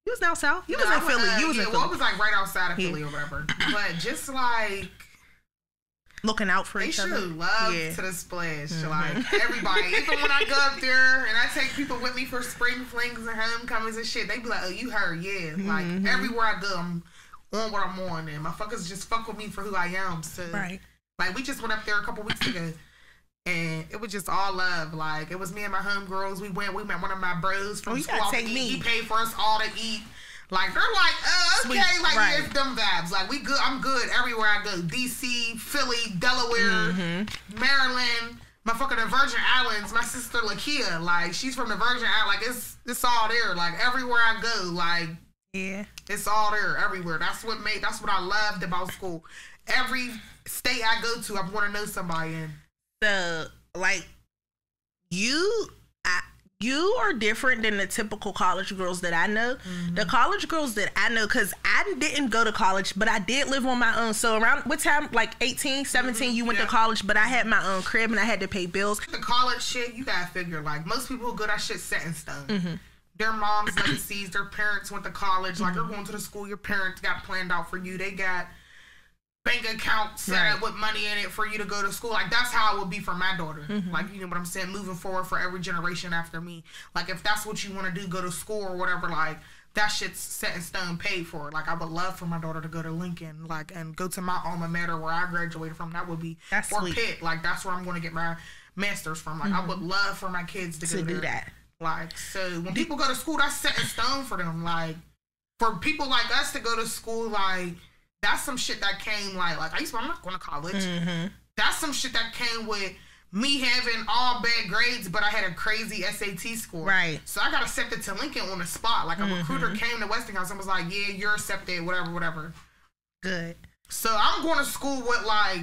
You was down south. You No, was in Philly. uh, you was yeah, in well, it was like right outside of Yeah. Philly or whatever. But just like Looking out for they each should other. love Yeah. to the splash. Like everybody, even when I go up there and I take people with me for spring flings and homecomings and shit, they be like, "Oh, you heard? Yeah." Like Mm-hmm. everywhere I go, I'm on what I'm on, and my fuckers just fuck with me for who I am. So Right. like we just went up there a couple weeks ago. And it was just all love. Like it was me and my homegirls. We went. We met one of my bros from Oh, school. gotta out to take me. He paid for us all to eat. Like they're like, oh, okay, Sweet, like right. it's them vibes. Like we good. I'm good everywhere I go. DC, Philly, Delaware, Mm-hmm. Maryland, my fucking the Virgin Islands. My sister Lakia, like she's from the Virgin Islands. Like it's it's all there. Like everywhere I go, like Yeah. it's all there everywhere. That's what made. That's what I loved about school. Every state I go to, I want to know somebody in. So like you you are different than the typical college girls that I know. The college girls that I know, because I didn't go to college, but I did live on my own. So around what time, like 18, 17, you went yeah. to college, but I had my own crib and I had to pay bills. The college shit, you gotta figure. Like most people who go, that shit set in stone. Mm-hmm. Their moms legacies, their parents went to college. Like you're going to the school your parents got planned out for you. They got bank account set Right. up with money in it for you to go to school. Like that's how it would be for my daughter. Mm-hmm. Like you know what I'm saying. Moving forward for every generation after me. Like if that's what you want to do, go to school or whatever. Like that shit's set in stone, paid for. Like I would love for my daughter to go to Lincoln, like and go to my alma mater where I graduated from. That would be That's or sweet. Pitt. Like that's where I'm going to get my master's from. Like I would love for my kids to, Mm-hmm. To do that. Like so, when people go to school, that's set in stone for them. Like for people like us to go to school, like that's some shit that came like like I used to. I'm not going to college. Mm-hmm. That's some shit that came with me having all bad grades, but I had a crazy SAT score. Right. So I got accepted to Lincoln on the spot. Like a recruiter came to Westinghouse and was like, "Yeah, you're accepted. Whatever, whatever." Good. So I'm going to school with like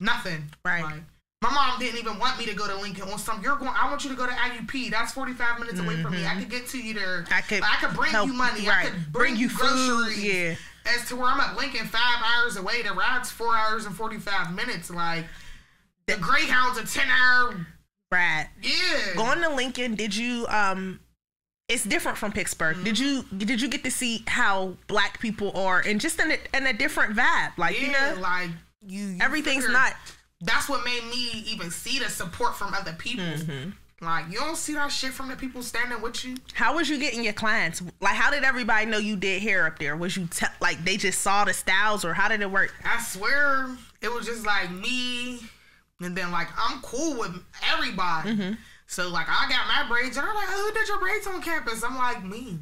nothing. Right. Like, my mom didn't even want me to go to Lincoln on some. You're going. I want you to go to IUP. That's 45 minutes away from me. I could get to you there. I could I could bring help- you money. I could Bring bring, you you food, groceries. yeah. As to where I'm at Lincoln, five hours away. The ride's four hours and 45 minutes. Like the Greyhound's a 10 hour. Right. Yeah. Going to Lincoln, did you um it's different from Pittsburgh. Did you did you get to see how black people are and just in a, in a different vibe? Like, yeah. you know, like you. you everything's figure- not That's what made me even see the support from other people. Mm-hmm. Like you don't see that shit from the people standing with you. How was you getting your clients? Like, how did everybody know you did hair up there? Was you te- like they just saw the styles, or how did it work? I swear it was just like me, and then like I'm cool with everybody. Mm-hmm. So like I got my braids, and they're like, "Oh, who did your braids on campus?" I'm like, "Me."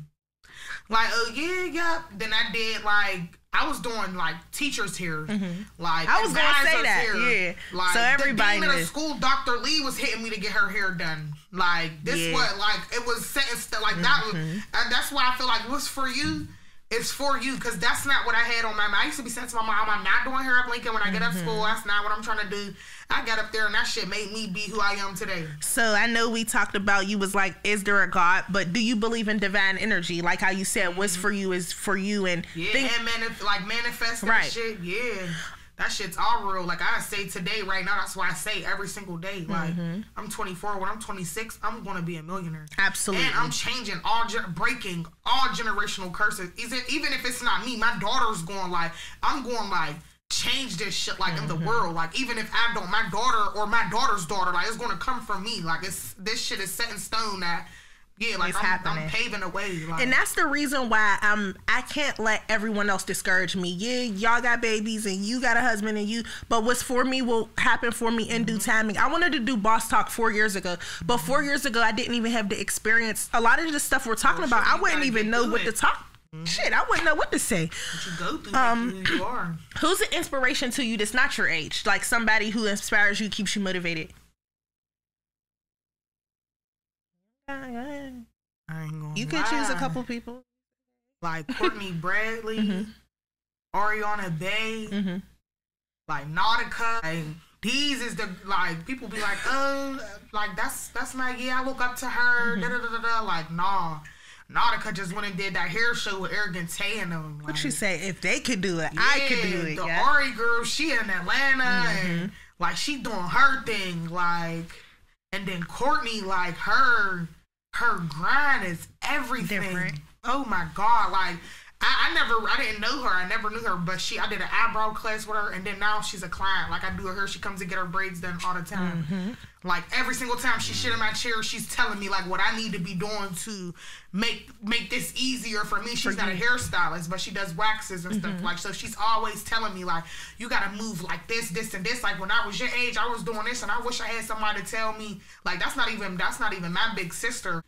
Like, oh yeah, yep. Then I did like I was doing like teachers here, like Mm-hmm. I was gonna say that, here. yeah. Like So everybody the dean of the school, Dr. Lee, was hitting me to get her hair done. Like this, Yeah. Mm-hmm. what like it was set in st- like that. Was, and that's why I feel like what's for you. It's for you because that's not what I had on my mind. I used to be saying to my mom, I'm not doing hair up Lincoln when I get up Mm-hmm. school. That's not what I'm trying to do. I got up there and that shit made me be who I am today. So I know we talked about you was like, is there a God? But do you believe in divine energy? Like how you said, what's for you is for you, and Yeah, think- and manif- like manifesting Right. shit. Yeah, that shit's all real. Like I say today, right now, that's why I say every single day. Like Mm-hmm. I'm 24. When I'm 26, I'm gonna be a millionaire. Absolutely. And I'm changing all, gen- breaking all generational curses. Even even if it's not me, my daughter's going like I'm going like change this shit like in the Mm-hmm. world. Like even if I don't, my daughter or my daughter's daughter, like it's gonna come from me. Like it's this shit is set in stone that. Yeah, like It's I'm, happening. I'm paving the way. Like, And that's the reason why i'm I can't let everyone else discourage me. Yeah, y'all got babies and you got a husband and you but what's for me will happen for me in due timing. I wanted to do boss talk four years ago, but four years ago I didn't even have the experience. A lot of the stuff we're talking about, I wouldn't even know through what to it. Talk. Shit, I wouldn't know what to say. what you go through Um, you. Who's an inspiration to you that's not your age? Like somebody who inspires you, keeps you motivated. I ain't gonna You could choose a couple people. like Courtney Bradley, Mhm. Ariana Bay, Mhm. like Nautica. Like, these is the like people be like, oh, like that's that's my yeah. I look up to her. Mm-hmm. Da, da, da, da, da. Like nah, Nautica just went and did that hair show with Arrogant Tay and them. Like, What you say? If they could do it, I could do it. The yeah. Mm-hmm. Ari girl, she in Atlanta and like she doing her thing. Like, and then Courtney, like her, her grind is everything. Different. Oh my god, like I, I never, I didn't know her. I never knew her, but she, I did an eyebrow class with her, and then now she's a client. Like I do her, she comes to get her braids done all the time. Mm-hmm. Like every single time she shit in my chair, she's telling me like what I need to be doing to make make this easier for me. She's not a hairstylist, but she does waxes and Mm-hmm. stuff. Like so, she's always telling me like you gotta move like this, this, and this. Like when I was your age, I was doing this, and I wish I had somebody to tell me like that's not even that's not even my big sister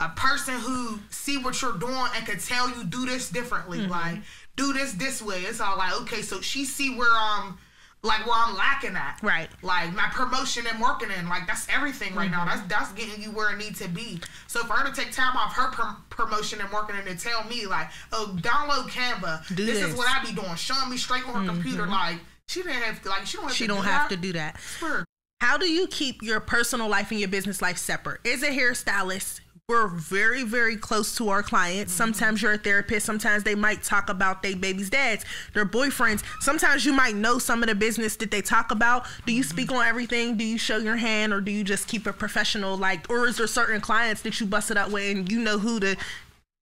a person who see what you're doing and can tell you do this differently Mm-hmm. like do this this way it's all like okay so she see where um like where i'm lacking at Right. like my promotion and marketing like that's everything right now Mm-hmm. that's that's getting you where it needs to be so for her to take time off her prom- promotion and marketing and to tell me like oh download canva Do this, this. is what i be doing showing me straight on her computer like she didn't have to like she don't have She to don't do have that. to do that. Sure. How do you keep your personal life and your business life separate? Is a hairstylist, we're very, very close to our clients. Mm-hmm. Sometimes you're a therapist. Sometimes they might talk about their baby's dads, their boyfriends. Sometimes you might know some of the business that they talk about. Do you mm-hmm. speak on everything? Do you show your hand or do you just keep it professional? Like, or is there certain clients that you busted up with and you know who to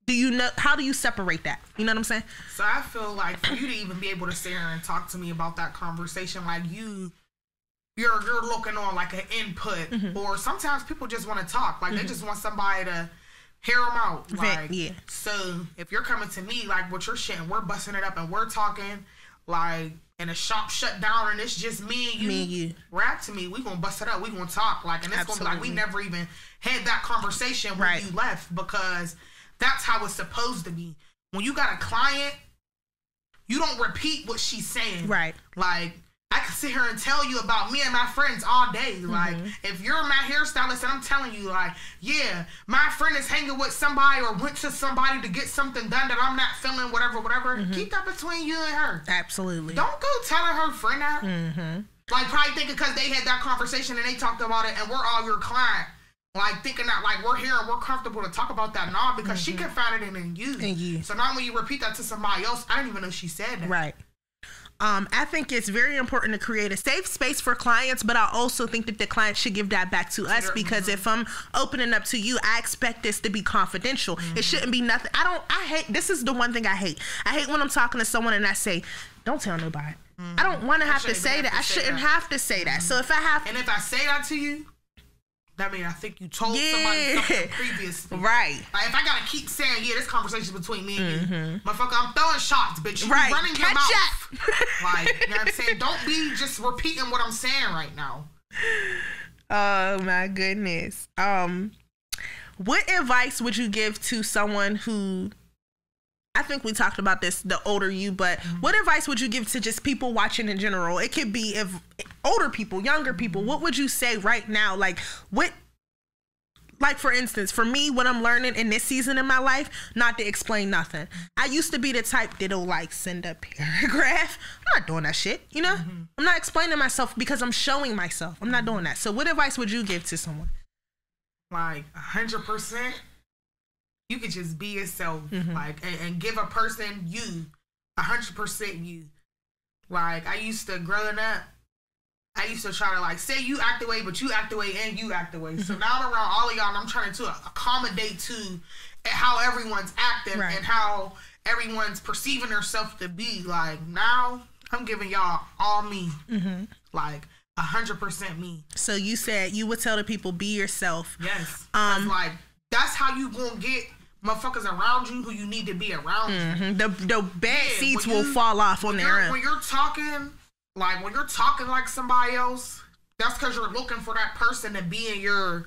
do you know how do you separate that? You know what I'm saying? So I feel like for you to even be able to sit here and talk to me about that conversation, like you, you're you're looking on like an input, Mm-hmm. or sometimes people just want to talk, like they just want somebody to hear them out. Like, yeah. So if you're coming to me like with your shit and we're busting it up and we're talking, like and the shop shut down and it's just me and you, Me and you. rap to me, we gonna bust it up, we gonna talk, like and it's gonna be like we never even had that conversation when Right. you left because that's how it's supposed to be. When you got a client, you don't repeat what she's saying. Right. Like I can sit here and tell you about me and my friends all day. Like Mm-hmm. if you're my hairstylist and I'm telling you, like, yeah, my friend is hanging with somebody or went to somebody to get something done that I'm not feeling, whatever, whatever. Mm-hmm. Keep that between you and her. Absolutely. Don't go telling her friend that. Mm-hmm. Like probably thinking because they had that conversation and they talked about it and we're all your client. Like thinking that like we're here and we're comfortable to talk about that now because she confided it in you. Mm-hmm. In you. So now when you repeat that to somebody else, I didn't even know she said that. Right. Um, I think it's very important to create a safe space for clients, but I also think that the client should give that back to us Sure. because if mm-hmm. I'm opening up to you, I expect this to be confidential. It mm-hmm. shouldn't be nothing. I don't. I hate. This is the one thing I hate. I hate when I'm talking to someone and I say, "Don't tell nobody." I mm-hmm. don't want to have to say that. I shouldn't have to say that. So if I have, And if I say that to you, that means I think you told somebody Yeah. something previously. right. Like if I gotta keep saying, yeah, this conversation's between me and you, motherfucker, I'm throwing shots, bitch. You Mm-hmm. Right. running your Catch mouth. like, you know what I'm saying? Don't be just repeating what I'm saying right now. Oh my goodness. Um what advice would you give to someone who I think we talked about this the older you, but mm-hmm. what advice would you give to just people watching in general? It could be if older people, younger people, what would you say right now? Like what like for instance, for me, what I'm learning in this season in my life, not to explain nothing. Mm-hmm. I used to be the type that'll like send a paragraph. I'm not doing that shit, you know? Mm-hmm. I'm not explaining myself because I'm showing myself. I'm not doing that. So what advice would you give to someone? like a hundred percent, you could just be yourself, Mm-hmm. like, and, and give a person you, a hundred percent you. Like I used to growing up, I used to try to like say you act the way, but you act the way and you act the way. So Mm-hmm. now I'm around all of y'all, and I'm trying to accommodate to how everyone's acting Right. and how everyone's perceiving themselves to be. Like now, I'm giving y'all all me, Mm-hmm. like a hundred percent me. So you said you would tell the people be yourself. Yes. Um, like that's how you gonna get motherfuckers around you who you need to be around. Mhm. The the bad Yeah, seats will you- fall off on their own. when you're talking, like when you're talking like somebody else, that's because you're looking for that person to be in your.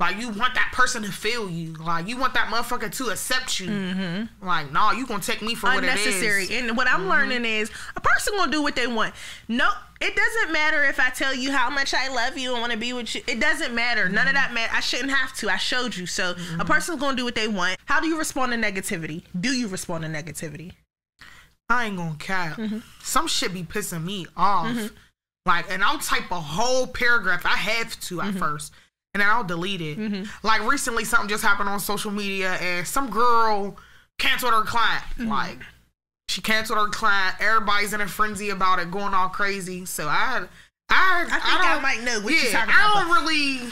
Like you want that person to feel you. Like you want that motherfucker to accept you. Like nah, you gonna take me for what it Mm-hmm. unnecessary. is. And what I'm learning is a person gonna do what they want. No, it doesn't matter if I tell you how much I love you and want to be with you. It doesn't matter. None of that matter. I shouldn't have to. I showed you. So a person's gonna do what they want. How do you respond to negativity? Do you respond to negativity? I ain't gonna cap. Mm-hmm. Some shit be pissing me off. Like, and I'll type a whole paragraph. I have to Mm-hmm. at first, and then I'll delete it. Like recently, something just happened on social media, and some girl canceled her client. Mm-hmm. Like, she canceled her client. Everybody's in a frenzy about it, going all crazy. So I, I, I think I, might know what yeah, you're talking about. I don't really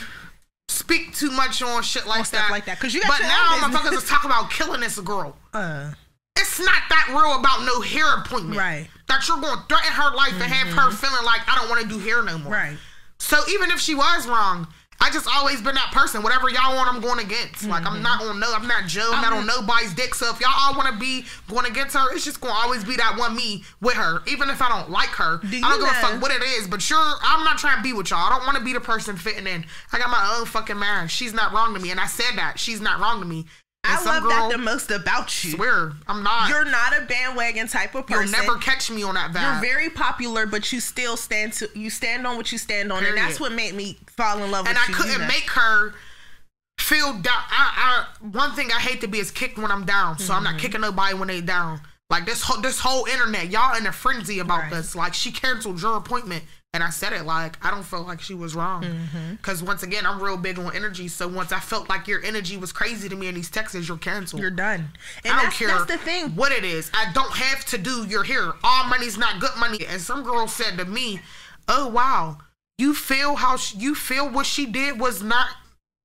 speak too much on shit like stuff that. like that, 'cause you got But now motherfuckers is talking about killing this girl. Uh, It's not that real about no hair appointment. Right. Mm-hmm. That you're going to threaten her life and have her feeling like I don't want to do hair no more. right. So even if she was wrong, I just always been that person. Whatever y'all want, I'm going against. Like I'm not on no, I'm not Joe. I'm not on nobody's dick. So if y'all all want to be going against her, it's just going to always be that one me with her. Even if I don't like her, Do I don't give a fuck what it is. But sure, I'm not trying to be with y'all. I don't want to be the person fitting in. I got my own fucking marriage. She's not wrong to me, and I said that she's not wrong to me. I love that the most about you. Swear, I'm not. You're not a bandwagon type of person. You'll never catch me on that vibe. You're very popular, but you still stand to you stand on what you stand on, and that's what made me fall in love with you. and I you. couldn't you know. make her feel down. I, I one thing I hate to be is kicked when I'm down, so I'm Mm-hmm. not kicking nobody when they down. Like this whole this whole internet, y'all in a frenzy about Right. this. Like she canceled your appointment, and I said it like I don't feel like she was wrong. Mm-hmm. Because once again, I'm real big on energy. So once I felt like your energy was crazy to me in these texts, you're canceled. You're done. And I don't care that's the thing. what it is. I don't have to do You're here. All money's not good money. And some girl said to me, "Oh wow, you feel how sh- you feel what she did was not.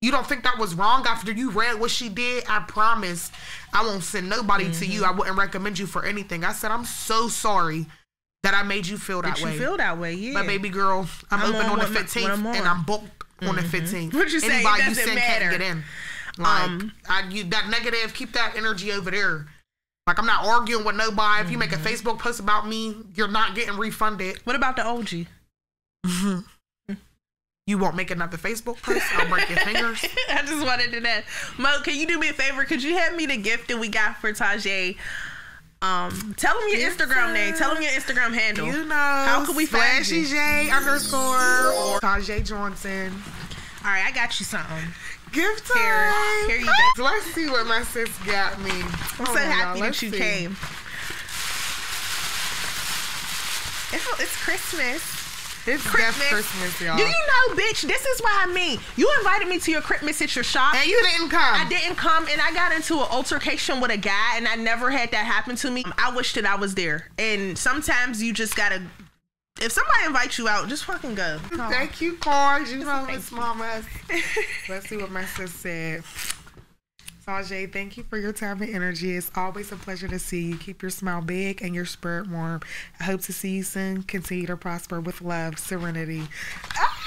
You don't think that was wrong after you read what she did? I promise, I won't send nobody to you. I Mm-hmm. wouldn't recommend you for anything. I said I'm so sorry that I made you feel that That you way. feel that way, yeah. But baby girl, I'm, I'm open on on, the what my- what 15th I'm on. and I'm booked on the 15th. What you say, it Anybody you send matter. can't get in. Like Um, I, you, that negative, keep that energy over there. Like I'm not arguing with nobody. If you make a Mm-hmm. Facebook post about me, you're not getting refunded. What about the OG? You won't make another Facebook post. I'll break your fingers. I just wanted to know. Mo, can you do me a favor? Could you hand me the gift that we got for Tajay? Um, tell him your Yes, Instagram sir. name. Tell him your Instagram handle. You know, How can we find Splashy you? J underscore or Tajay Johnson. All right, I got you something. Gift Here, time. here you go. So let's see what my sis got me. I'm so happy that you came. It's, it's Christmas. It's Christmas. Christmas. Christmas, y'all. Do you know, bitch? This is what I mean. You invited me to your Christmas at your shop. and you didn't come. I didn't come and I got into an altercation with a guy and I never had that happen to me. I wish that I was there. And sometimes you just gotta if somebody invites you out, just fucking go. Thank you, Cards. You know, Thank Miss Mama. Let's see what my sis said. Tajay, thank you for your time and energy. It's always a pleasure to see you. Keep your smile big and your spirit warm. I hope to see you soon. Continue to prosper with love, serenity. Ah,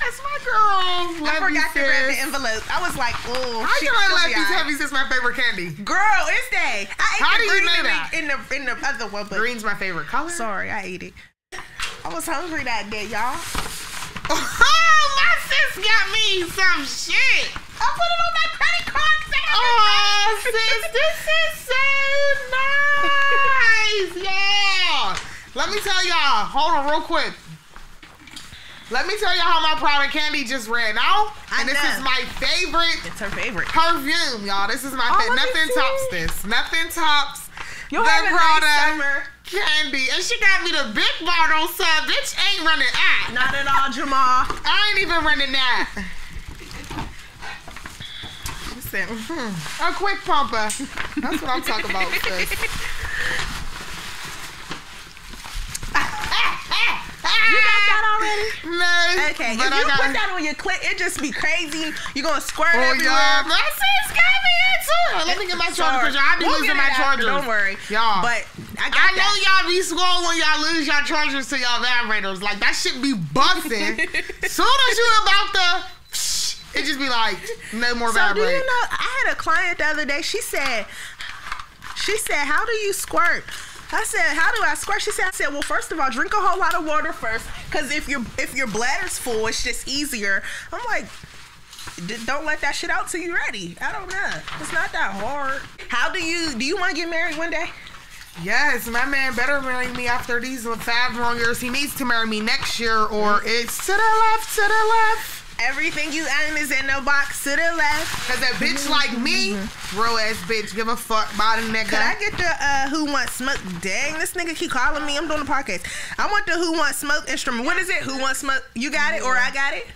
that's my girl. I Love you, forgot to grab the sis. envelope. I was like, oh, How you know she'll Lefty's be all right. Heavy is my favorite candy? Girl, it's that. I ate How the do you know in the- that? in the in the other one, but Green's my favorite color. sorry, I ate it. I was hungry that day, y'all. Oh, my sis got me some shit. I put it on my credit card. 'cause I got Oh, sis, this is so nice. Yeah. Let me tell y'all. Hold on, real quick. Let me tell y'all how my Prada candy just ran out. I And this know. is my favorite It's her favorite. perfume, y'all. This is my Oh, favorite. Nothing see. tops this. Nothing tops You'll the have a nice Prada summer. candy. And she got me the big bottle, so bitch ain't running out. Not at all, Jamal. I ain't even running that. She said, hmm, a quick pumper. That's what I'm talking about. You got that already? No. Okay, but if I you got put that on your clit, it just be crazy. You're gonna squirt Oh, everywhere. y'all. My sis got me into it. Let me get my charger Sorry. because y'all be We'll losing my charger. Don't worry. Y'all. But I got I know y'all be swole when y'all lose your chargers to y'all vibrators. Like that shit be busting. Soon as you about to, it just be like no more So do you know? I had a client the other day. She said, she said, "How do you squirt?" I said, "How do I squirt?" She said, "I said, well, first of all, drink a whole lot of water first, because if your if your bladder's full, it's just easier." I'm like. "D- Don't let that shit out till you're ready. I don't know. It's not that hard. How do you do you want to get married one day? Yes, my man better marry me after these five long years. He needs to marry me next year, or mm-hmm. it's to the left, to the left. Everything you own is in the box to the left. Cause a bitch like me, real ass bitch, give a fuck about a nigga. Could I get the uh, Who Wants Smoke? Dang, this nigga keep calling me. I'm doing the podcast. I want the Who Wants Smoke instrument. What is it? Who Wants Smoke? You got it or I got it?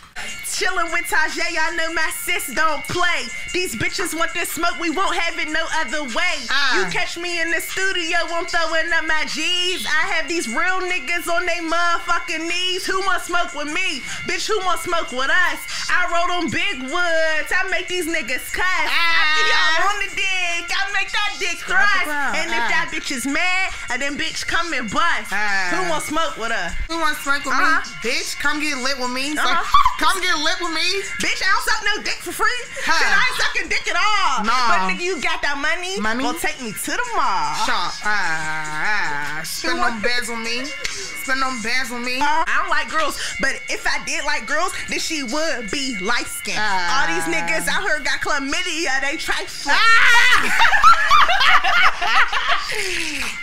Chilling with Tajay, I know my sis don't play. These bitches want this smoke, we won't have it no other way. Ah. You catch me in the studio, I'm throwing up my G's. I have these real niggas on they motherfucking knees. Who want smoke with me? Bitch, who want smoke with us? I roll on big woods, I make these niggas cuss. After y'all on the dick, I make that dick thrust. And if Ah. that bitch is mad, and then bitch come and bust. Ah. Who want smoke with us? Who wanna smoke with Uh-huh. me? Bitch, come get lit with me. Uh-huh. come get lit with me. Bitch, I don't suck no dick for free. Huh. Shit, I ain't sucking dick at all. Nah. But nigga, you got that money. Money? Well, take me to the mall. Shop. Ah, ah. Spend them bands with me. Spend them bands with me. Uh, I don't like girls, but if I did like girls, then she would be light skinned. Ah. All these niggas out here got chlamydia, they trifling.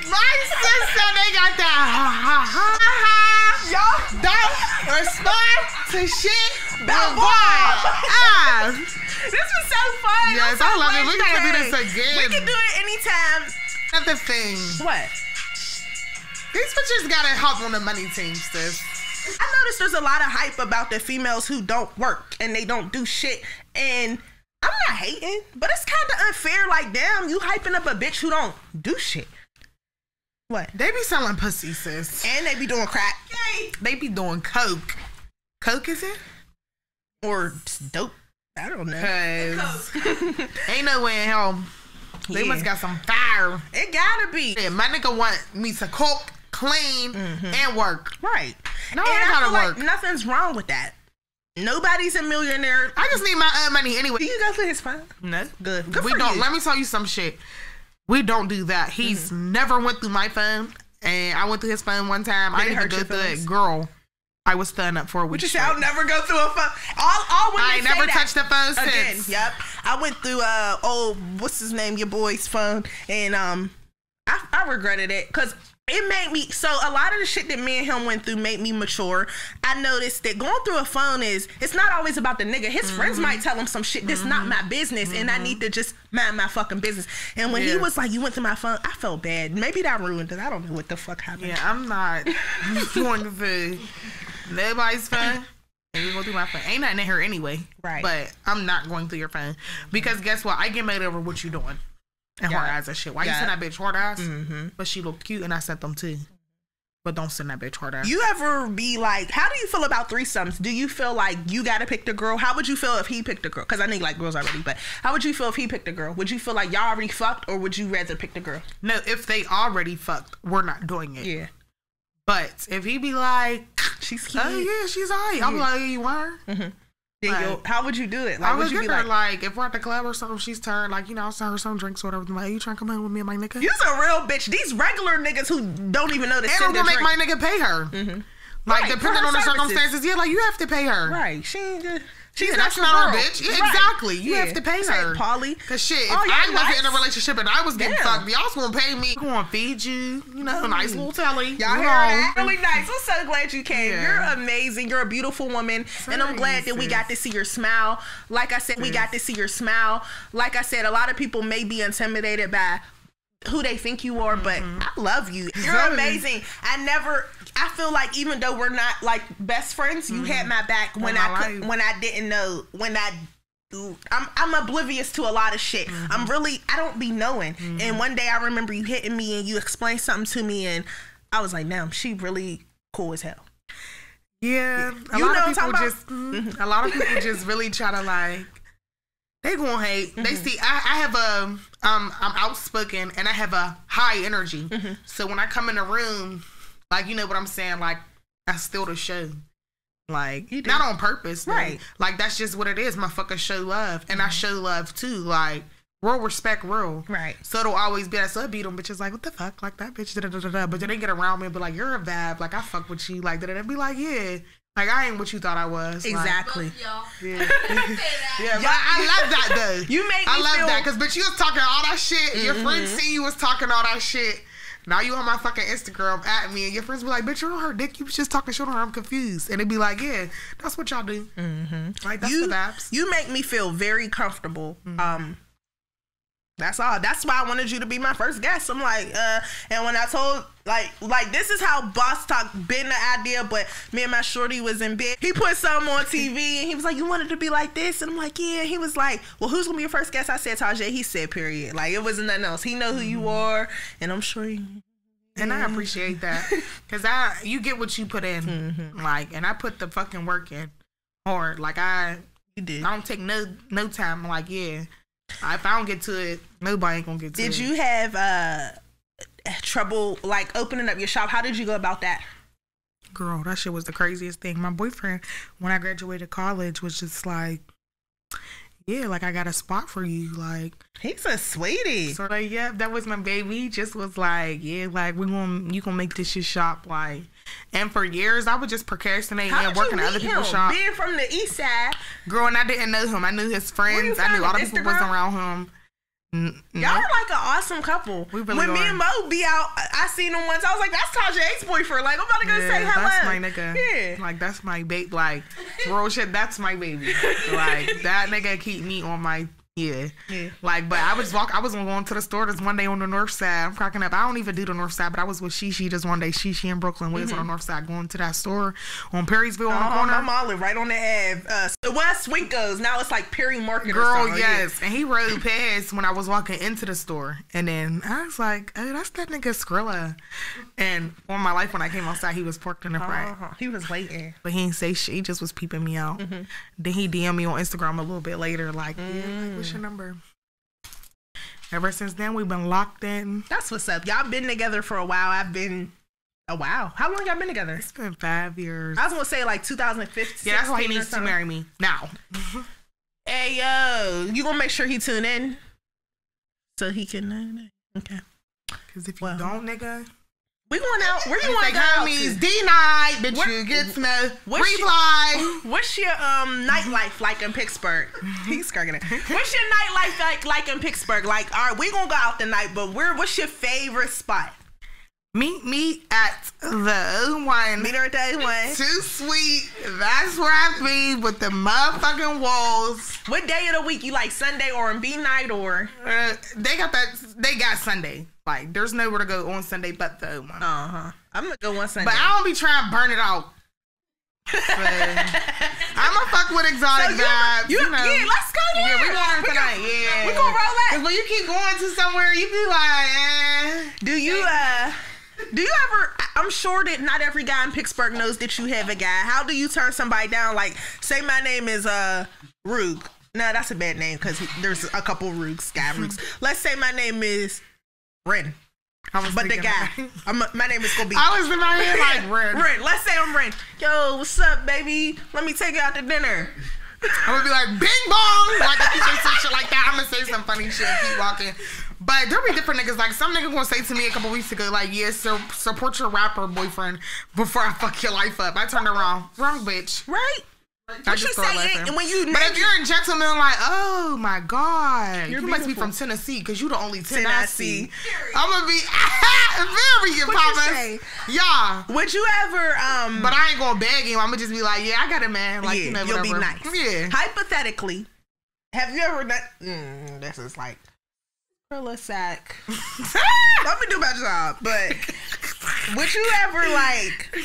My sister, they got that ha ha ha ha. Y'all, Don't respond to shit. Vibe. Ah. this was so fun. Yes, so I love it. We you gotta do this again. We can do it anytime. Another thing. What? These bitches gotta hop on the money team, sis. I noticed there's a lot of hype about the females who don't work and they don't do shit. And I'm not hating, but it's kind of unfair. Like, damn, you hyping up a bitch who don't do shit. What? They be selling pussy, sis. And they be doing crack. They be doing coke. Coke is it? Or dope. I don't know. Cause ain't no way in hell. They Yeah. must got some fire. It gotta be. Yeah, my nigga want me to cook, clean, and work. Right. No, and I I gotta feel work. like nothing's wrong with that. Nobody's a millionaire. I just need my uh, money anyway. Do you go for his phone? No, Good. Good we for don't. you. Let me tell you some shit. We don't do that. He's never went through my phone, and I went through his phone one time. I Did it didn't go through feelings? it. Girl, I was stunned up for a week. Would you say. I'll never go through a phone? All, all women I say never that. touched the phone Again, since. yep. I went through uh old what's his name, your boy's phone, and um, I, I regretted it because it made me so a lot of the shit that me and him went through made me mature. I noticed that going through a phone is it's not always about the nigga. His Mm-hmm. friends might tell him some shit that's not my business, and I need to just mind my fucking business. And when he was like, "You went through my phone," I felt bad. Maybe that ruined it. I don't know what the fuck happened. Yeah, I'm not going through nobody's phone. And you go through my phone. Ain't nothing in here anyway. Right. But I'm not going through your phone. Because guess what? I get mad over what you doing. And Yeah. hard eyes and shit. Why you Yeah. send that bitch hard eyes? Mm-hmm. But she looked cute and I sent them too. But don't send that bitch hard eyes. You ever be like, how do you feel about threesomes? Do you feel like you gotta pick the girl? How would you feel if he picked a girl? Because I you like girls already, but how would you feel if he picked a girl? Would you feel like y'all already fucked, or would you rather pick the girl? no, if they already fucked, we're not doing it. Yeah, But if he be like, she's oh, cute. oh yeah, she's alright. I'll be like, you want her? Right. you'll- how would you do it? Like, I would would you be her like, like, if we're at the club or something, she's turned like, you know, I'll send her some drinks or whatever. Like, you trying to come in with me and my nigga? "You's a real bitch." These regular niggas who don't even know the and I'm gonna make my nigga pay her. Mm-hmm. Like Right, depending on the services. circumstances, yeah, like you have to pay her. right. She ain't good. She's Yeah, not that's your not our girl. bitch. Yeah, exactly. You have to pay ain't her. Polly. Cause shit, if Oh, I wasn't in a relationship and I was getting fucked, y'all's gonna pay me. I'm gonna feed you, you know, mm. nice little telly. Y'all hear that? Really nice. I'm so glad you came. Yeah. You're amazing. You're a beautiful woman. and I'm glad that we got to see your smile. Like I said, we got to see your smile. Like I said, a lot of people may be intimidated by who they think you are, but mm-hmm. I love you. You're amazing. I never I feel like even though we're not like best friends, you had my back when my I could, when I didn't know when I I'm I'm oblivious to a lot of shit. I'm really I don't be knowing. And one day I remember you hitting me and you explained something to me and I was like, damn, she really cool as hell. Yeah, a You lot know of people just, mm, a lot of people just really try to like. They gonna hate. They Mm-hmm. see. I, I have a um. I'm outspoken and I have a high energy. Mm-hmm. So when I come in a room, like you know what I'm saying, like I steal the show. Like You not on purpose, though. Right. Like that's just what it is. Motherfuckers show love, and I show love too. Like real respect, real. Right. So it'll always be that. So I beat them bitches like, what the fuck, like that bitch. Da, da, da, da, da. But then they get around me and be like, you're a vibe. Like I fuck with you. Like da, da, da. be like, yeah. Like I ain't what you thought I was. Like, Exactly. y'all. yeah. Say. Yeah, but I love that though. You make I love feel- that because bitch, you was talking all that shit. Your friends Mm-hmm. see you was talking all that shit. Now you on my fucking Instagram at me, and your friends be like, "Bitch, you're on her dick. You was just talking shit on her. I'm confused." And they be like, "Yeah, that's what y'all do. Mm-hmm. Like that's you the vibes." you make me feel very comfortable Mm-hmm. um That's all. That's why I wanted you to be my first guest. I'm like, uh, and when I told like like this is how boss talk been the idea, but me and my shorty was in bed. He put something on TV and he was like, You wanted to be like this? And I'm like, Yeah. He was like, Well, who's gonna be your first guest? I said Tajay. He said, period. Like it wasn't nothing else. He know who you are, and I'm sure he And I appreciate that. Cause I you get what you put in. Mm-hmm. Like and I put the fucking work in hard. Like I you did. I don't take no no time. I'm like, yeah. If I don't get to it, nobody ain't gonna get to it. Did you have uh trouble like opening up your shop? How did you go about that? Girl, that shit was the craziest thing. My boyfriend, when I graduated college, was just like, yeah, like I got a spot for you. Like, He's a sweetie. so like, yeah, that was my baby. Just was like, yeah, like we gonna you gonna make this your shop. Like, and for years I was just procrastinating How and working at other people's shops. Being from the east side, Girl, and I didn't know him. I knew his friends. I knew a lot of him? people was around him. N- y'all are like an awesome couple. We really when me and Mo be out, I seen him once. I was like, "That's Tajay's boyfriend." Like, I'm about to go Yeah, say hello. That's my nigga. Yeah. Like that's my babe. Like real shit. That's my baby. Like that nigga keep me on my yeah. Yeah. Like, but I was walk. I was going to the store this one day on the north side. I'm cracking up. I don't even do the north side, but I was with Shishi this one day. Shishi in Brooklyn. We was on the north side going to that store on Perrysville on the Oh, corner. live right on the Ave. Uh, West Swinkos. Now it's like Perry Market. or Girl, something. Yeah. yes. And he rode past when I was walking into the store. And then I was like, oh, that's that nigga Skrilla. And on my life, when I came outside, he was parked in the front. Uh-huh. He was waiting. But he didn't say shit. He just was peeping me out. Mm-hmm. Then he DM me on Instagram a little bit later, like, yeah, Mm. like, what's your number? Ever since then, we've been locked in. That's what's up. Y'all been together for a while. I've been a while. How long y'all been together? It's been five years. I was gonna say like 2015. Yeah, that's why he needs to marry me now. Hey yo, you gonna make sure he tune in so he can. Uh, okay. Because if you Well. don't, nigga, We going out. Where you want to go out homies, to? D night, bitch, What- you get no what's reply. What's your um nightlife like in Pittsburgh? He's cracking it. What's your nightlife like like in Pittsburgh? Like, all right, we gonna go out tonight, but where? What's your favorite spot? Meet me at the one. Meet her at that one. Too sweet. That's where I be with the motherfucking walls. What day of the week you like? Sunday or B night or? Uh, they got that. They got Sunday. Like, there's nowhere to go on Sunday but the one. Uh huh. I'm gonna go one Sunday. But I don't be trying to burn it out. So, I'm a fuck with exotic So you- vibes. you- You, know. yeah, let's go there. Yeah, we going We tonight. gonna- yeah, we gonna roll that. Cause when you keep going to somewhere, you be like, eh. Do you uh do you ever I'm sure that not every guy in Pittsburgh knows that you have a guy. How do you turn somebody down? Like say my name is uh Rug. No, that's a bad name because there's a couple Rugs, guy Rugs. Let's say my name is Ren. But the guy. I'm, my name is gonna be I was in my head like, red. Ren. Let's say I'm Ren. Yo, what's up, baby? Let me take you out to dinner. I'm gonna be like, bing bong. Like if you say some shit like that, I'm gonna say some funny shit. and Keep walking. But there'll be different niggas. Like some nigga gonna say to me a couple weeks ago, like, yeah, so support your rapper boyfriend before I fuck your life up. I turned around, wrong bitch. Right? I you just started say? laughing. And when you But if you're a gentleman, like, oh my god, You're you must be from Tennessee because you the only Tennessee. Tennessee. I'm gonna be very good, What you say? papa. Yeah. would you ever um But I ain't gonna beg him. I'm gonna just be like, yeah, I got it, man. Like, yeah, you know, you'll be nice. Yeah. Hypothetically, have you ever done? Mm, this is like Krilla sack. Let me do my job, but would you ever like?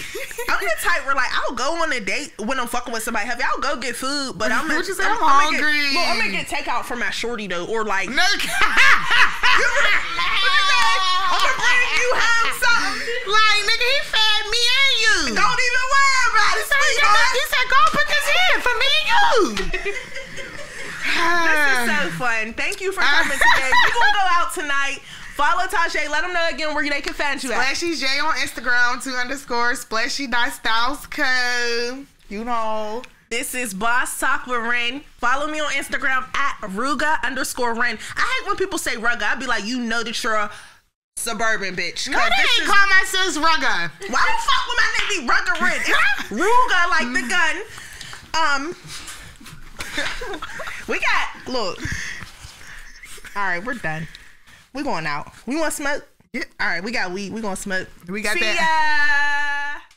I'm the type where like I'll go on a date when I'm fucking with somebody. Have y'all go get food? But I'm What you say? I'm, I'm I'ma get- hungry. well, I'm gonna get takeout from my shorty though, or like No. I'm gonna bring you home something. Like, nigga, he fed me and you. Don't even worry about it, He sweetheart. he said, go put this in for me and you. This is so fun. Thank you for coming today. We're gonna go out tonight. Follow Tasha. Let them know again where they can find you at. Splashy Zhe on Instagram, two underscore splashy dot styles code. You know. This is Boss Talk with Ren. Follow me on Instagram at Rugga underscore Ren. I hate when people say Ruga. I'd be like, you know that you're a suburban bitch. No, they ain't is- call my sis Rugga. Why the fuck would my name be Ruga Ren? Ruga like the gun. Um, we got look. All right, we're done. We going out. We want smoke. Yeah. All right, we got weed. We gonna smoke. We got See that. ya.